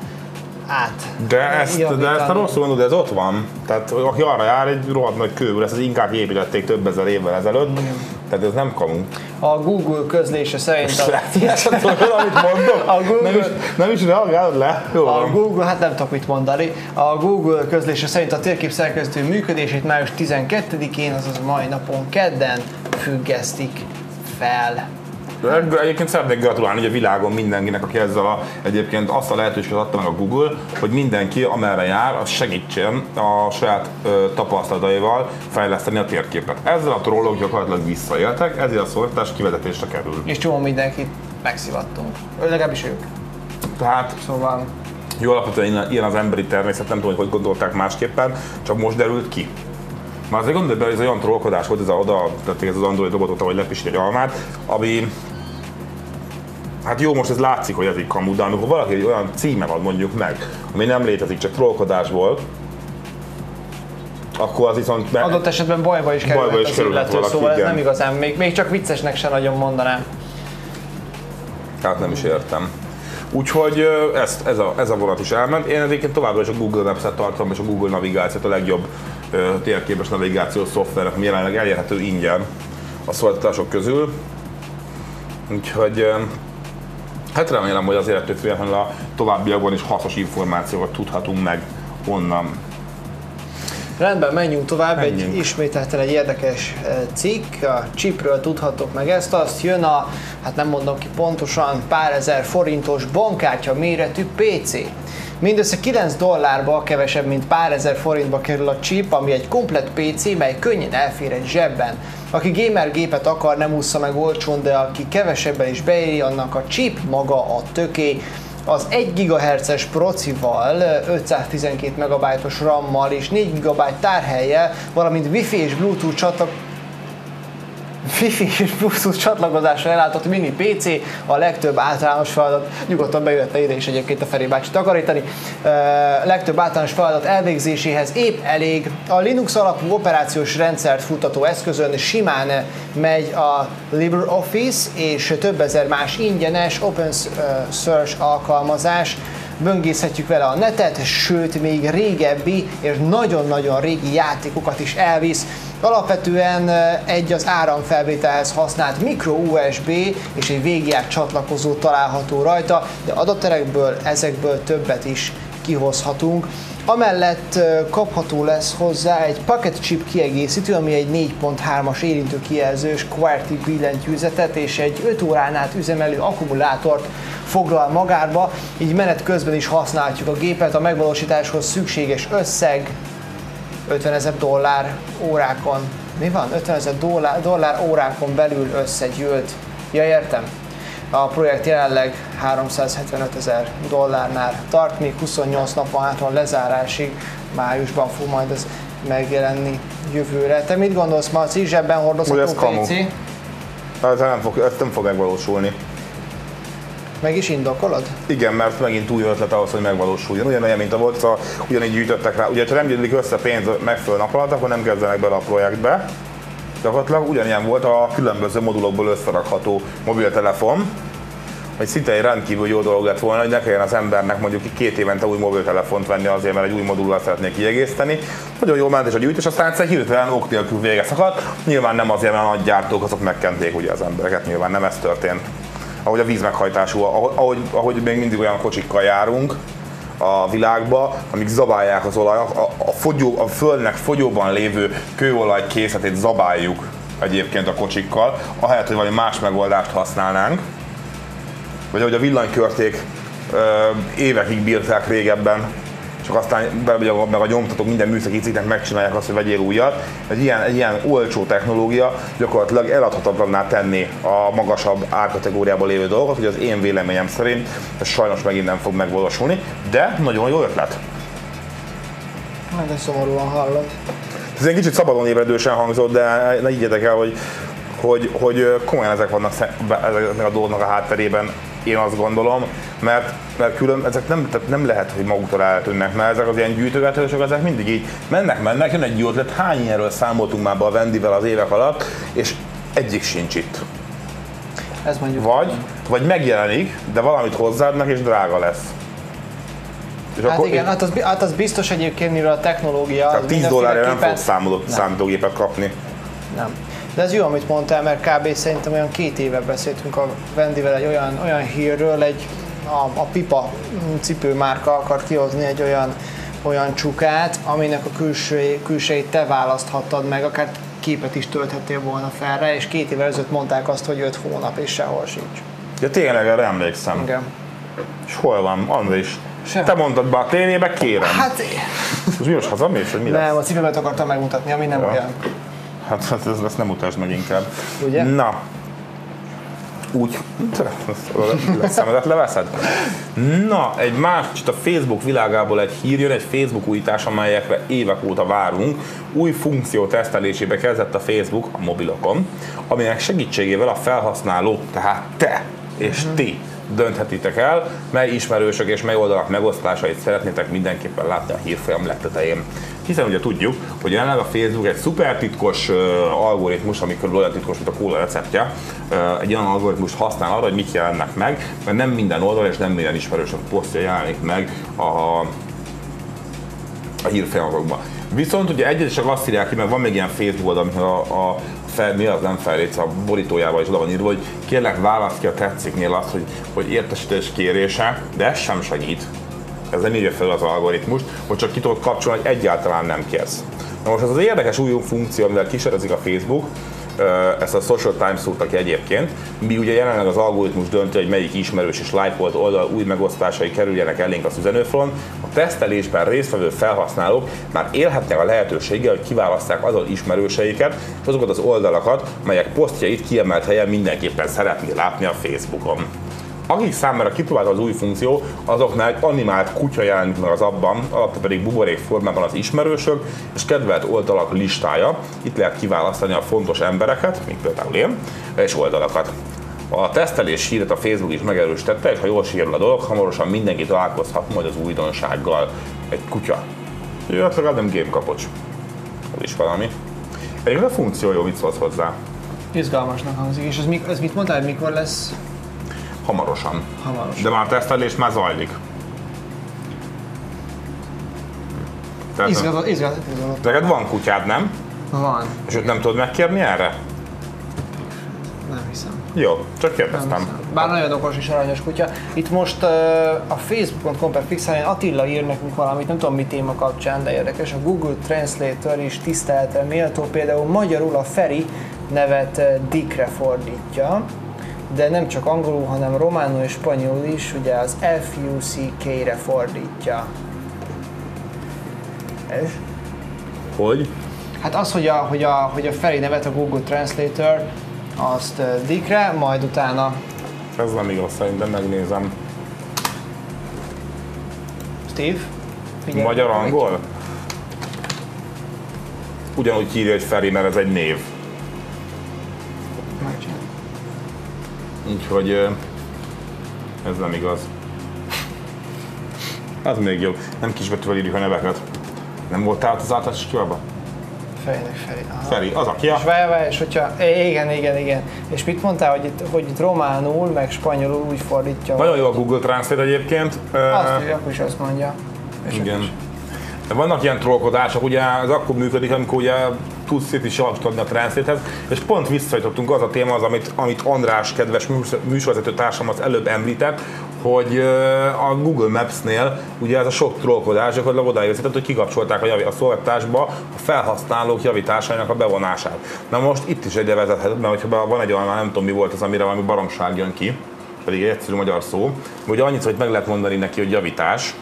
át. De ezt, de ezt a rosszul mondod, de ez ott van. Tehát aki arra jár, egy rohadt nagy kőből, ezt az inkább építették több ezer évvel ezelőtt. Tehát ez nem kamu. A Google közlése szerint a, Látod, amit mondok? A Google- Nem is, nem is reagálod le? Jó a. Google, hát nem tudok mit mondani, a Google közlése szerint a térkép szerkesztő működését május 12-én, azaz mai napon kedden függesztik fel. De Egyébként szeretnék gratulálni hogy a világon mindenkinek, aki ezzel a, egyébként azt a lehetőséget adta meg a Google, hogy mindenki, amerre jár, az segítsen a saját ö, tapasztalataival fejleszteni a térképet. Ezzel a trollok gyakorlatilag visszaéltek, ezért a szolgáltatás kivezetésre kerül. És csomó mindenkit megszivattunk. Ő legalábbis ők. Tehát Szóval jó alapvetően ilyen- az emberi természet, nem tudom, hogy gondolták másképpen, csak most derült ki. Már azért gondolj bele, hogy ez olyan trollkodás volt, ez a, oda tették ez az Android robotot, ahogy lepisít egy almát, ami Hát jó, most ez látszik, hogy ez egy kamu, de amikor valaki egy olyan címet ad mondjuk meg, ami nem létezik, csak trollkodás volt, akkor az viszont be, adott esetben bajba is kerülhet Bajba is kerülhet illető, valaki, szóval ez igen. nem igazán, még, még csak viccesnek se nagyon mondanám. Hát nem is értem. Úgyhogy ezt, ez, a, ez a vonat is elment. Én egyébként továbbra is a Google Maps-et tartom, és a Google navigációt a legjobb térképes navigációs szoftver, ami jelenleg elérhető ingyen a szolgáltatások közül. Úgyhogy hát remélem, hogy azért ettől függetlenül a továbbiakban is hasznos információkat tudhatunk meg onnan. Rendben, menjünk tovább. Egy Menjünk. ismételten egy érdekes eh, cikk, a chipről tudhatok meg ezt, azt jön a, hát nem mondom ki pontosan, pár ezer forintos bankkártya méretű PC. Mindössze 9 dollárba, kevesebb, mint pár ezer forintba kerül a chip, ami egy komplett PC, mely könnyen elfér egy zsebben. Aki gamer gépet akar, nem ússza meg olcsón, de aki kevesebben is beéri, annak a chip maga a töké. Az 1 GHz-es procival, 512 MB-os RAM-mal és 4 GB tárhelye, valamint Wi-Fi és Bluetooth csatlak Wi-Fi és Bluetooth csatlakozásra ellátott mini PC a legtöbb általános feladat, nyugodtan bejöhetne ide is egyébként a Feri bácsi takarítani, uh, legtöbb általános feladat elvégzéséhez épp elég. A Linux alapú operációs rendszert futtató eszközön simán megy a LibreOffice és több ezer más ingyenes open source alkalmazás, böngészhetjük vele a netet, sőt még régebbi és nagyon-nagyon régi játékokat is elvisz. Alapvetően eh, egy az áramfelvételhez használt micro USB és egy végjárt csatlakozó található rajta, de adapterekből ezekből többet is kihozhatunk. Amellett ö, kapható lesz hozzá egy Pocket Chip kiegészítő, ami egy 4.3-as érintő kijelzős QWERTY billentyűzetet és egy 5 órán át üzemelő akkumulátort foglal magába, így menet közben is használhatjuk a gépet, a megvalósításhoz szükséges összeg 50 ezer dollár órákon. Mi van? 50 ezer dollár, dollár órákon belül összegyűlt. Ja, értem. A projekt jelenleg 375 ezer dollárnál tart, még 28 nap van hátra a lezárásig, májusban fog majd ez megjelenni jövőre. Te mit gondolsz, Marci? Zsebben Hogy ez hordozható. PC? Ez nem fog, ez nem fog megvalósulni. Meg is indokolod? Igen, mert megint új ötlet ahhoz, hogy megvalósuljon. Ugyanolyan, mint a volt, ugyanígy gyűjtöttek rá. Ugye, ha nem gyűjtik össze pénz megfelelő nap alatt, akkor nem kezdenek bele a projektbe. Gyakorlatilag ugyanilyen volt a különböző modulokból összerakható mobiltelefon, hogy szinte egy rendkívül jó dolog lett volna, hogy ne kelljen az embernek mondjuk két évente új mobiltelefont venni azért, mert egy új modullal szeretnék kiegészíteni. Nagyon jól ment és a gyűjtés, aztán egyszer hirtelen ok nélkül vége szakadt. Nyilván nem azért, mert a nagy gyártók azok megkenték ugye az embereket, nyilván nem ez történt. Ahogy a vízmeghajtású, ahogy, ahogy, még mindig olyan kocsikkal járunk, a világba, amik zabálják az olajat, a, a, fogyó, a földnek fogyóban lévő kőolaj készletét zabáljuk egyébként a kocsikkal, ahelyett, hogy valami más megoldást használnánk. Vagy ahogy a villanykörték ö, évekig bírták régebben, csak aztán a- meg a nyomtatók minden műszaki cikknek megcsinálják azt, hogy vegyél újat. Egy ilyen, egy ilyen olcsó technológia gyakorlatilag eladhatatlanná tenni a magasabb árkategóriában lévő dolgokat, hogy az én véleményem szerint ez sajnos megint nem fog megvalósulni, de nagyon jó ötlet. Hát de szomorúan hallom. Ez egy kicsit szabadon ébredősen hangzott, de ne higgyetek el, hogy, hogy, hogy komolyan ezek vannak ezeknek a dolgoknak a hátterében, én azt gondolom, mert, mert külön ezek nem, tehát nem lehet, hogy maguktól eltűnnek, mert ezek az ilyen gyűjtögetősök, ezek mindig így mennek, mennek, jön egy jó ötlet, hány ilyenről számoltunk már be a Vendivel az évek alatt, és egyik sincs itt. Ez mondjuk. Vagy, vagy megjelenik, de valamit hozzáadnak, és drága lesz. És Hát igen, hát az, hát az biztos egyébként, mivel a technológia... tehát az 10 dollárra nem mindenféleképpen- fog számoló, számítógépet kapni. Nem. De ez jó, amit mondtál, mert kb. szerintem olyan két éve beszéltünk a Vendivel egy olyan, olyan hírről, egy a, a Pipa cipőmárka akart kihozni egy olyan, olyan csukát, aminek a külső, külsejét te választhattad meg, akár képet is tölthettél volna fel rá, és két évvel ezelőtt mondták azt, hogy 5 hónap és sehol sincs. De tényleg erre emlékszem. Igen. És hol van? Andris. Sem. Te mondtad be a tévébe, kérem. Hát, most mi most hazamész, vagy mi lesz? nem, a cipőmet akartam megmutatni, ami nem Ja. olyan. Hát, hát ezt, ezt nem utasd meg inkább. Ugye? Na. Úgy, szemedet leveszed? Na, egy más, a Facebook világából egy hír jön, egy Facebook újítás, amelyekre évek óta várunk. Új funkció tesztelésébe kezdett a Facebook a mobilokon, aminek segítségével a felhasználó, tehát te és ti dönthetitek el, mely ismerősök és mely oldalak megosztásait szeretnétek mindenképpen látni a hírfolyam legtetején. Hiszen ugye tudjuk, hogy jelenleg a Facebook egy szuper titkos algoritmus, ami körülbelül olyan titkos, mint a kóla receptje, egy olyan algoritmust használ arra, hogy mit jelennek meg, mert nem minden oldal és nem minden ismerősök posztja jelenik meg a, a hírfolyamokban. Viszont ugye egyet csak azt írják ki, mert van még ilyen Facebook oldal, amikor a, a fel, mi az nem felrész, a borítójával is oda van írva, hogy kérlek választ ki a tetsziknél azt, hogy, hogy értesítés kérése, de ez sem segít. Ez nem írja fel az algoritmust, hogy csak ki tudod kapcsolni, hogy egyáltalán nem kérsz. Na most ez az érdekes új funkció, amivel kísérezik a Facebook, ezt a Social Times ki egyébként, mi ugye jelenleg az algoritmus dönti, hogy melyik ismerős és lájkolt oldal új megosztásai kerüljenek elénk az üzenőfalon. A tesztelésben résztvevő felhasználók már élhetnek a lehetőséggel, hogy kiválaszták azon ismerőseiket és azokat az oldalakat, melyek posztjait kiemelt helyen mindenképpen szeretné látni a Facebookon. Akik számára kipróbálta az új funkció, azoknál egy animált kutya jelenik meg az abban, alatta pedig buborék formában az ismerősök és kedvelt oldalak listája. Itt lehet kiválasztani a fontos embereket, mint például én, és oldalakat. A tesztelés híret a Facebook is megerősítette, és ha jól sikerül a dolog, hamarosan mindenki találkozhat majd az újdonsággal. Egy kutya. Jöhet legalább nem game kapocs. Az is valami. Egyébként a funkció jó, mit szólsz hozzá? Izgalmasnak hangzik. És ez, ez mit mondtál, mikor lesz Hamarosan. hamarosan? De már a tesztelés már zajlik. Tehát, Izgatott, izgatott, izgatott. Neked van kutyád, nem? Van. És őt nem tudod megkérni erre? Nem hiszem. Jó, csak kérdeztem. Bár nagyon okos és aranyos kutya. Itt most uh, a facebook.com per pixelén Attila ír nekünk valamit, nem tudom mi téma kapcsán, de érdekes. A Google Translator is tiszteletre méltó, például magyarul a Feri nevet Dickre fordítja, de nem csak angolul, hanem románul és spanyolul is, ugye az FUCK-re fordítja. Ez? Hogy? Hát az, hogy a, hogy a, hogy a Feri nevet a Google Translator, azt Dickre, majd utána Ez nem igaz, szerintem megnézem. Steve. Figyelj. Magyar-angol? Ugyanúgy írja, hogy Feri, mert ez egy név. Úgyhogy ez nem igaz. Az még jobb. Nem kisbetűvel írjuk a neveket. Nem voltál ott az általános iskolában? Feri. Aha. Feri, az aki a... És várj, várj, és hogyha, igen, igen, igen. És mit mondtál, hogy itt, hogy itt románul, meg spanyolul úgy fordítja? Nagyon jó a Google Translate egyébként. Azt írja, akkor is azt mondja. És Igen. is. Vannak ilyen trollkodások, ugye ez akkor működik, amikor ugye szét is adni a translate és pont visszajutottunk az a téma, az, amit, amit András, kedves műsor- műsorvezető társam az előbb említett, hogy a Google Maps-nél ugye ez a sok trollkodás gyakorlatilag odáig vezetett, hogy kikapcsolták a, javi- a szolgáltatásba a felhasználók javításainak a bevonását. Na most itt is egyre vezethet, mert hogyha van egy olyan, nem tudom mi volt az, amire valami baromság jön ki, pedig egy egyszerű magyar szó, hogy annyit, hogy meg lehet mondani neki, hogy javítás,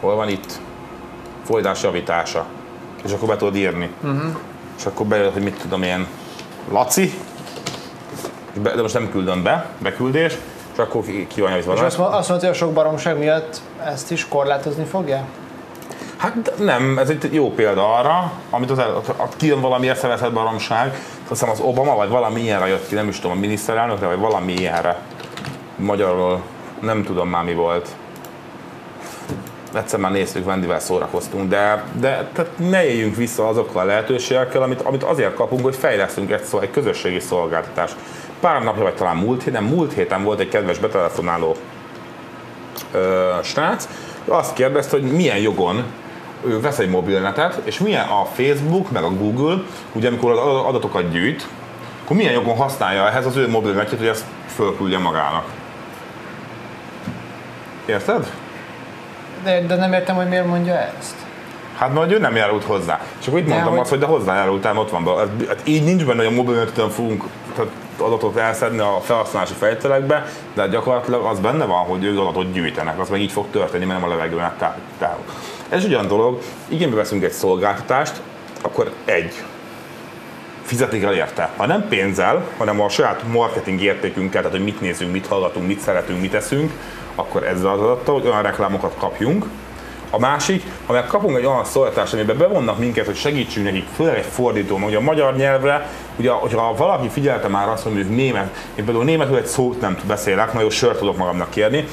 hol van itt? Folytás javítása. És akkor be tudod írni. Uh-huh. És akkor bejön, hogy mit tudom én, Laci, de most nem küldöm be, beküldés, és akkor ki, ki van javítva. És azt, azt mondta, hogy a sok baromság miatt ezt is korlátozni fogja? Hát nem, ez egy jó példa arra, amit az kijön valami eszeveszett baromság, azt hiszem az Obama, vagy valami ilyenre jött ki, nem is tudom, a miniszterelnökre, vagy valami ilyenre. Magyarul nem tudom már mi volt. Egyszer már néztük, Vendivel szórakoztunk, de, de tehát ne éljünk vissza azokkal a lehetőségekkel, amit, amit azért kapunk, hogy fejlesztünk egy, szó, egy közösségi szolgáltatást. Pár napja, vagy talán múlt héten, múlt héten volt egy kedves betelefonáló ö, srác, azt kérdezte, hogy milyen jogon ő vesz egy mobilnetet, és milyen a Facebook, meg a Google, ugye amikor az adatokat gyűjt, akkor milyen jogon használja ehhez az ő mobilnetjét, hogy ezt fölküldje magának. Érted? De, de nem értem, hogy miért mondja ezt. Hát majd ő nem járult hozzá. És akkor itt De mondtam hogy- azt, hogy de hozzájárultál, ott van. Hát, hát így nincs benne, hogy a mobilneteden fogunk tehát adatot elszedni a felhasználási fejtelekbe, de gyakorlatilag az benne van, hogy ők adatot gyűjtenek, az meg így fog történni, mert nem a levegőn át tá- távol. Ez egy olyan dolog, igénybe veszünk egy szolgáltatást, akkor egy, fizetik el érte. Ha nem pénzzel, hanem a saját marketing értékünkkel, tehát hogy mit nézünk, mit hallgatunk, mit szeretünk, mit eszünk, akkor ezzel az adattal, hogy olyan reklámokat kapjunk. A másik, ha meg kapunk egy olyan szolgáltatást, amiben bevonnak minket, hogy segítsünk nekik, főleg egy fordító, hogy a magyar nyelvre, ugye, hogyha valaki figyelte már azt, hogy mondjuk német, én például németül egy szót nem beszélek, nagyon sört tudok magamnak kérni,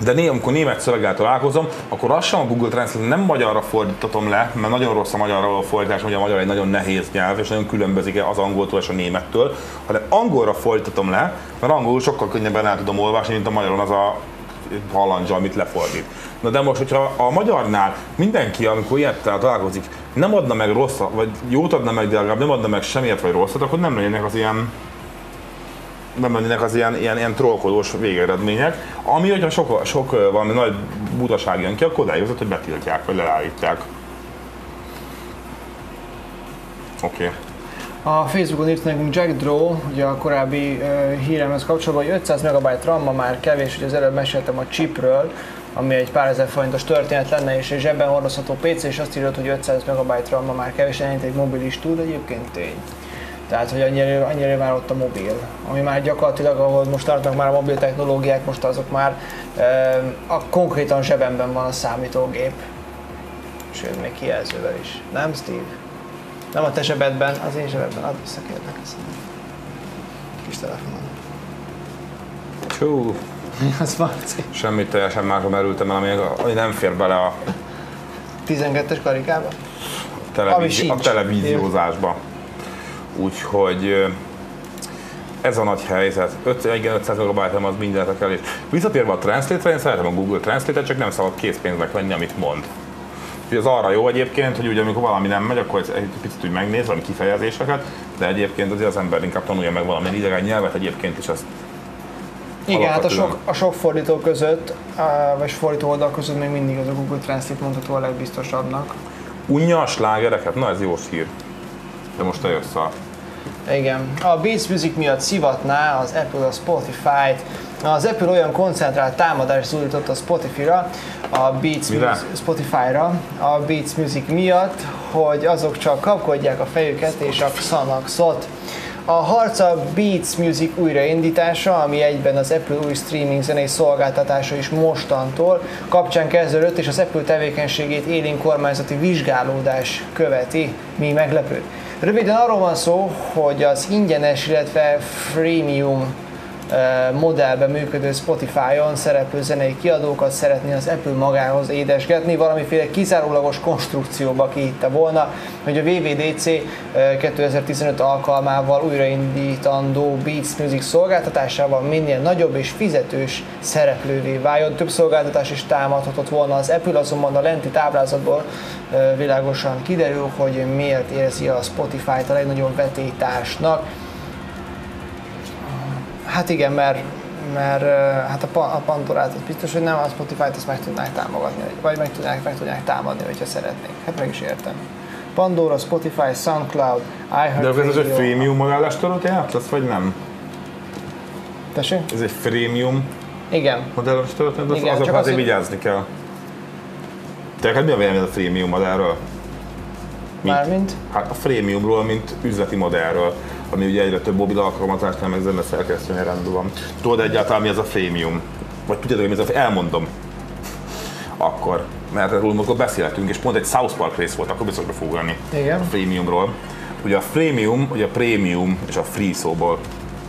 de néha, amikor német szöveggel találkozom, akkor azt sem a Google Translate nem magyarra fordítatom le, mert nagyon rossz a magyarra való fordítás, hogy a magyar egy nagyon nehéz nyelv, és nagyon különbözik az angoltól és a némettől, hanem angolra fordítatom le, mert angolul sokkal könnyebben el tudom olvasni, mint a magyaron az a halandzsa, amit lefordít. Na de most, hogyha a magyarnál mindenki, amikor ilyettel találkozik, nem adna meg rosszat, vagy jót adna meg, de legalább nem adna meg semmiért vagy rosszat, akkor nem lennének az ilyen nem lennének az ilyen, ilyen, ilyen trollkodós végeredmények, ami, hogyha sok, sok valami nagy butaság jön ki, akkor odáig hogy betiltják, vagy leállítják. Oké. Okay. A Facebookon írt nekünk Jack Draw, ugye a korábbi uh, híremhez kapcsolatban, hogy 500 MB RAM ma már kevés, hogy az előbb meséltem a chipről, ami egy pár ezer forintos történet lenne, és egy zsebben hordozható PC, és azt írott, hogy 500 MB RAM ma már kevés, egy mobil is tud, egyébként tény. Tehát, hogy annyira, annyira már ott a mobil, ami már gyakorlatilag, ahol most tartanak már a mobil technológiák, most azok már uh, a konkrétan zsebemben van a számítógép. Sőt, még kijelzővel is. Nem, Steve? Nem a te zsebedben, az én zsebedben. Add vissza kérlek. Kis telefonon. Csú, Az Marci. semmit teljesen másra merültem el, ami, ami nem fér bele a, 12-es karikába? Televízi- a televíziózásba. Úgyhogy ez a nagy helyzet. 5, igen, 500 MB az mindenetek el. És visszatérve a Translate-re, én szeretem a Google Translate-et, csak nem szabad készpénznek venni, amit mond. Úgyhogy az arra jó egyébként, hogy ugye amikor valami nem megy, akkor egy picit úgy megnéz, valami kifejezéseket, de egyébként azért az ember inkább tanulja meg valami idegen nyelvet egyébként is azt Igen, hát a sok, a sok fordító között, vagy fordító oldal között még mindig az a Google Translate mondható a legbiztosabbnak. unja a slágereket, na ez jó hír. De most te jössz a... Igen. A Beats Music miatt szivatná az Apple a Spotify-t. Az Apple olyan koncentrált támadást zúdított a Spotify-ra, a Beats Mire? Spotify-ra, a Beats Music miatt, hogy azok csak kapkodják a fejüket és a Xanaxot. A harca Beats Music újraindítása, ami egyben az Apple új streaming zenei szolgáltatása is mostantól kapcsán kezdődött, és az Apple tevékenységét élén kormányzati vizsgálódás követi. Mi meglepő. Röviden arról van szó, hogy az ingyenes, illetve freemium modellben működő Spotify-on szereplő zenei kiadókat szeretné az Apple magához édesgetni, valamiféle kizárólagos konstrukcióba kihitte volna, hogy a VVDC eh, 2015 alkalmával újraindítandó Beats Music szolgáltatásával minél nagyobb és fizetős szereplővé váljon. Több szolgáltatás is támadhatott volna az Apple, azonban a lenti táblázatból világosan kiderül, hogy miért érzi a Spotify-t a legnagyobb vetélytársnak. Hát igen, mert, mert hát a, a Pandorát az biztos, hogy nem, a Spotify-t azt meg tudnák támogatni, vagy- meg tudnák, meg tudnák támadni, hogyha szeretnék. Hát meg is értem. Pandora, Spotify, Soundcloud, De ez egy iHeartRadio. freemium modelles törőt játszasz, vagy nem? Tessék? Ez egy freemium Igen. modelles történet, Igen, azok azért vigyázni kell. Te neked mi a véleményed a freemium modellről? Mint? Mármint? Hát a freemiumról, mint üzleti modellről, ami ugye egyre több mobil alkalmazásnál, meg zene szerkesztőnél rendben van. Tudod egyáltalán mi ez a freemium? Vagy tudjátok, mi ez a elmondom. Akkor, mert erről amikor beszéltünk, és pont egy South Park rész volt, akkor biztos be fog ugrani Igen. a freemiumról. Ugye a freemium, ugye a premium és a free szóból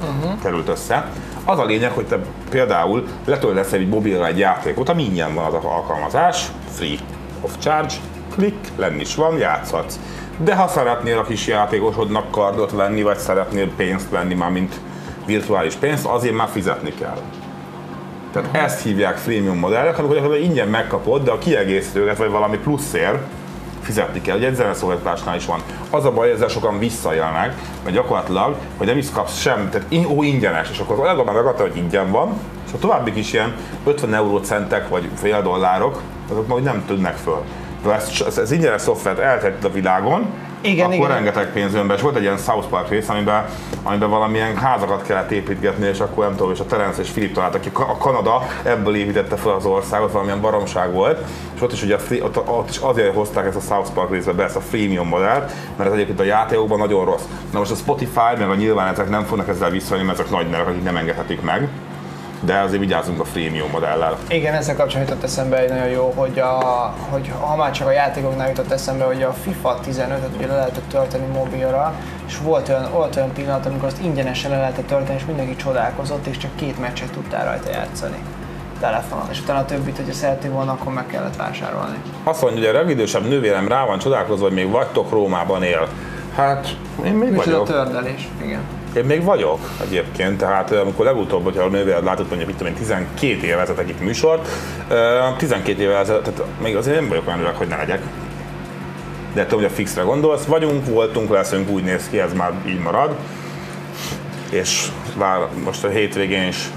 Mhm. került össze. Az a lényeg, hogy te például letöltesz egy mobilra egy játékot, ami ingyen van az alkalmazás, free of charge, klik, lenni is van, játszhatsz. De ha szeretnél a kis játékosodnak kardot venni, vagy szeretnél pénzt venni, már mint virtuális pénzt, azért már fizetni kell. Tehát ezt hívják freemium modellek, amikor gyakorlatilag ingyen megkapod, de a kiegészítőket vagy valami pluszért fizetni kell. Ugye egy zeneszolgáltatásnál is van. Az a baj, ezzel sokan visszaélnek, mert gyakorlatilag, hogy nem is kapsz sem, tehát in, ó, ingyenes, és akkor legalább megadta, hogy ingyen van, és a további is ilyen 50 eurócentek vagy fél dollárok, azok majd nem tűnnek föl. Ez, ez ingyenes szoftvert eltetted a világon, Igen, akkor igen. rengeteg pénz jön be. És volt egy ilyen South Park rész, amiben, amiben valamilyen házakat kellett építgetni, és akkor nem tudom, és a Terence és Philip találtak. A Kanada ebből építette fel az országot, valamilyen baromság volt, és ott is, ugye, ott, ott, is azért hozták ezt a South Park részbe be, ezt a freemium modellt, mert ez egyébként a játékokban nagyon rossz. Na most a Spotify, meg a nyilván ezek nem fognak ezzel visszajönni, mert ezek nagy nevek, akik nem engedhetik meg. De azért vigyázzunk a freemium modellel. Igen, ezzel kapcsolatban jutott eszembe egy nagyon jó, hogy, a, hogy ha már csak a játékoknál jutott eszembe, hogy a FIFA 15-öt ugye le lehetett tölteni mobilra, és volt olyan, volt olyan pillanat, amikor azt ingyenesen le lehetett tölteni, és mindenki csodálkozott, és csak két meccset tudtál rajta játszani telefonon, és utána a többit, hogyha szerettél volna, akkor meg kellett vásárolni. Azt mondja, hogy a legidősebb nővérem rá van csodálkozva, hogy még vagytok Rómában él. Hát, én még Micsoda vagyok. tördelés, igen. Én még vagyok egyébként, tehát ö, amikor legutóbb, hogyha a nővéred látott mondjuk, mit tudom én, 12 éve vezetek itt műsort, ö, 12 éve ezelőtt, tehát még azért nem vagyok olyan öreg, hogy ne legyek. De tudom, hogy a fixre gondolsz, vagyunk, voltunk, leszünk, úgy néz ki, ez már így marad. És vár, most a hétvégén is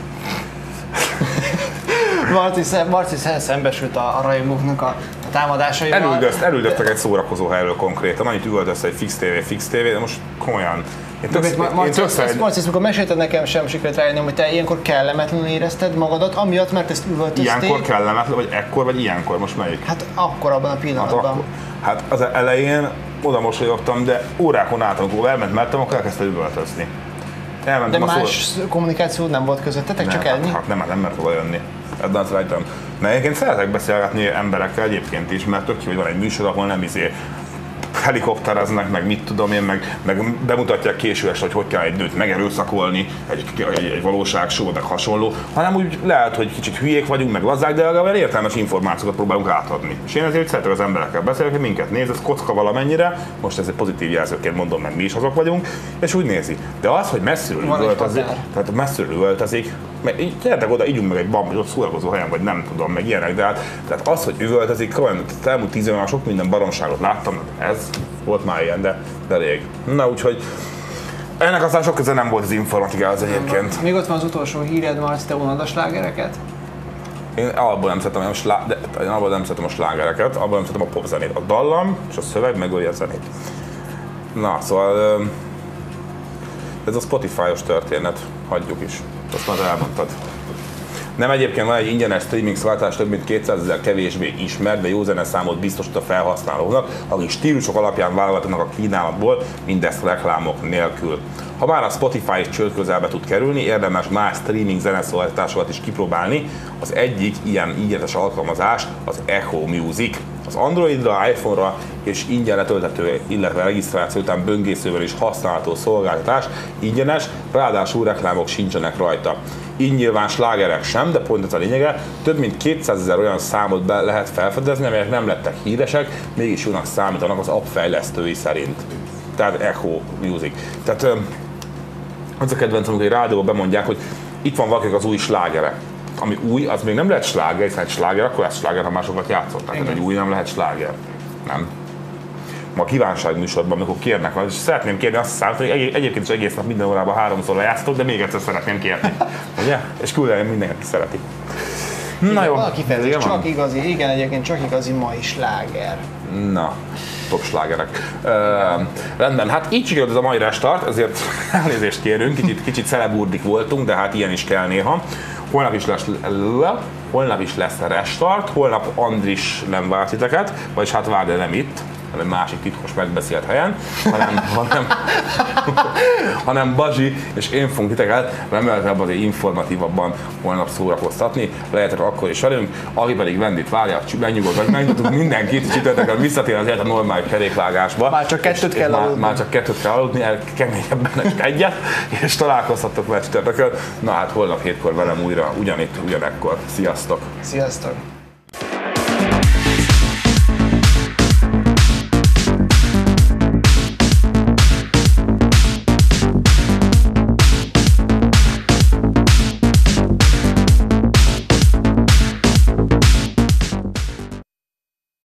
Marci, Marci szem- szembesült a, a rajongóknak a, a támadásaival. elüldözt, elüldöztek egy szórakozó helyről konkrétan, annyit üvöltözte, hogy fix TV, fix TV, de most komolyan. Én tök, Mert Ma- én tök ezt, ezt, mikor mesélted nekem, sem sikerült rájönni, hogy te ilyenkor kellemetlenül érezted magadat, amiatt, mert ezt üvöltözték. Ilyenkor kellemetlen, vagy ekkor, vagy ilyenkor, most melyik? Hát akkor abban a Hát, pillanatban. akkor, hát az elején oda mosolyogtam, de órákon át, amikor elment mellettem, akkor elkezdte üvöltözni. De Elmentem a más kommunikáció nem volt közöttetek, csak nem, ennyi? Hát, hát nem, nem mert oda jönni. Azt rajtam. De egyébként szeretek beszélgetni emberekkel egyébként is, mert tök jó, hogy van egy műsor, ahol nem izé helikoptereznek, meg mit tudom én, meg, meg bemutatják késő este, hogy hogy kell egy nőt megerőszakolni, egy, egy, egy valóságshow, meg hasonló, hanem úgy lehet, hogy kicsit hülyék vagyunk, meg lazzák, de legalább értelmes információkat próbálunk átadni. És én ezért szeretek az emberekkel beszélni, hogy minket néz, ez kocka valamennyire, most ez egy pozitív jelzőként mondom, meg mi is azok vagyunk, és úgy nézi. De az, hogy messziről határ. tehát messziről üvöltözik, Mert így gyertek oda, ígyunk meg egy bambit, ott szórakozó helyen, vagy nem tudom, meg ilyenek, de hát, tehát az, hogy üvöltözik, komolyan, az elmúlt tíz évben sok minden baromságot láttam, ez volt már ilyen, de, de elég. Na úgyhogy ennek aztán sok köze nem volt az informatikához egyébként. Még ott van az utolsó híred, Marci, te unod a slágereket? Én alapból nem szeretem a, slá, de, én alapból nem szeretem a slágereket, abból nem szeretem a popzenét. A dallam és a szöveg megöli a zenét. Na, szóval ez a Spotify-os történet, hagyjuk is. Azt már elmondtad. Nem egyébként van egy ingyenes streaming szolgáltatás több mint 200 ezer kevésbé ismert, de jó zeneszámot biztosít a felhasználóknak, akik stílusok alapján válogatnak a kínálatból, mindezt reklámok nélkül. Ha már a Spotify is csőd közelbe tud kerülni, érdemes más streaming zeneszolgáltatásokat is kipróbálni. Az egyik ilyen ingyenes alkalmazás az Echo Music. Az Androidra, iPhone-ra és ingyen letölthető, illetve regisztráció után böngészővel is használható szolgáltatás, ingyenes, ráadásul reklámok sincsenek rajta. Így nyilván slágerek sem, de pont ez a lényege, több mint 200 ezer olyan számot be lehet felfedezni, amelyek nem lettek híresek, mégis jónak számítanak az app fejlesztői szerint. Tehát Echo Music. Tehát az a kedvencem, hogy egy rádióban bemondják, hogy itt van valakinek az új slágere. Ami új, az még nem lehet sláger, hiszen egy sláger, akkor lesz sláger, ha másokat játszották. Tehát egy új nem lehet sláger. Nem. Ma a kívánság műsorban, amikor kérnek, és szeretném kérni azt számot, hogy egy- egyébként is egész nap minden órában háromszor lejátszottok, de még egyszer szeretném kérni. Ugye? És küldeni mindenki szereti. Na jó. Van a kifejezés, Vége van? csak igazi, igen, egyébként csak igazi mai sláger. Na, top slágerek. Uh, rendben, hát így sikerült ez a mai restart, ezért elnézést kérünk, kicsit, kicsit szeleburdik voltunk, de hát ilyen is kell néha. Holnap is lesz, holnap is lesz a restart, holnap Andris nem várt titeket, vagyis hát vár, de nem itt, hanem másik titkos megbeszélt helyen, hanem, hanem, hanem Bazsi és én fogunk titeket remélhetőleg azért informatívabban holnap szórakoztatni, lehetek akkor is velünk, aki pedig vendit várja, megnyugodj, vagy megnyugtuk mindenkit, csütörtökön visszatér az élet a normális kerékvágásba. Már csak kettőt kell már, aludni. már csak kettőt kell aludni, el keményebben est egyet, és találkozhattok már csütörtökön. Na hát holnap hétkor velem újra, ugyanitt, ugyanekkor. Sziasztok! Sziasztok!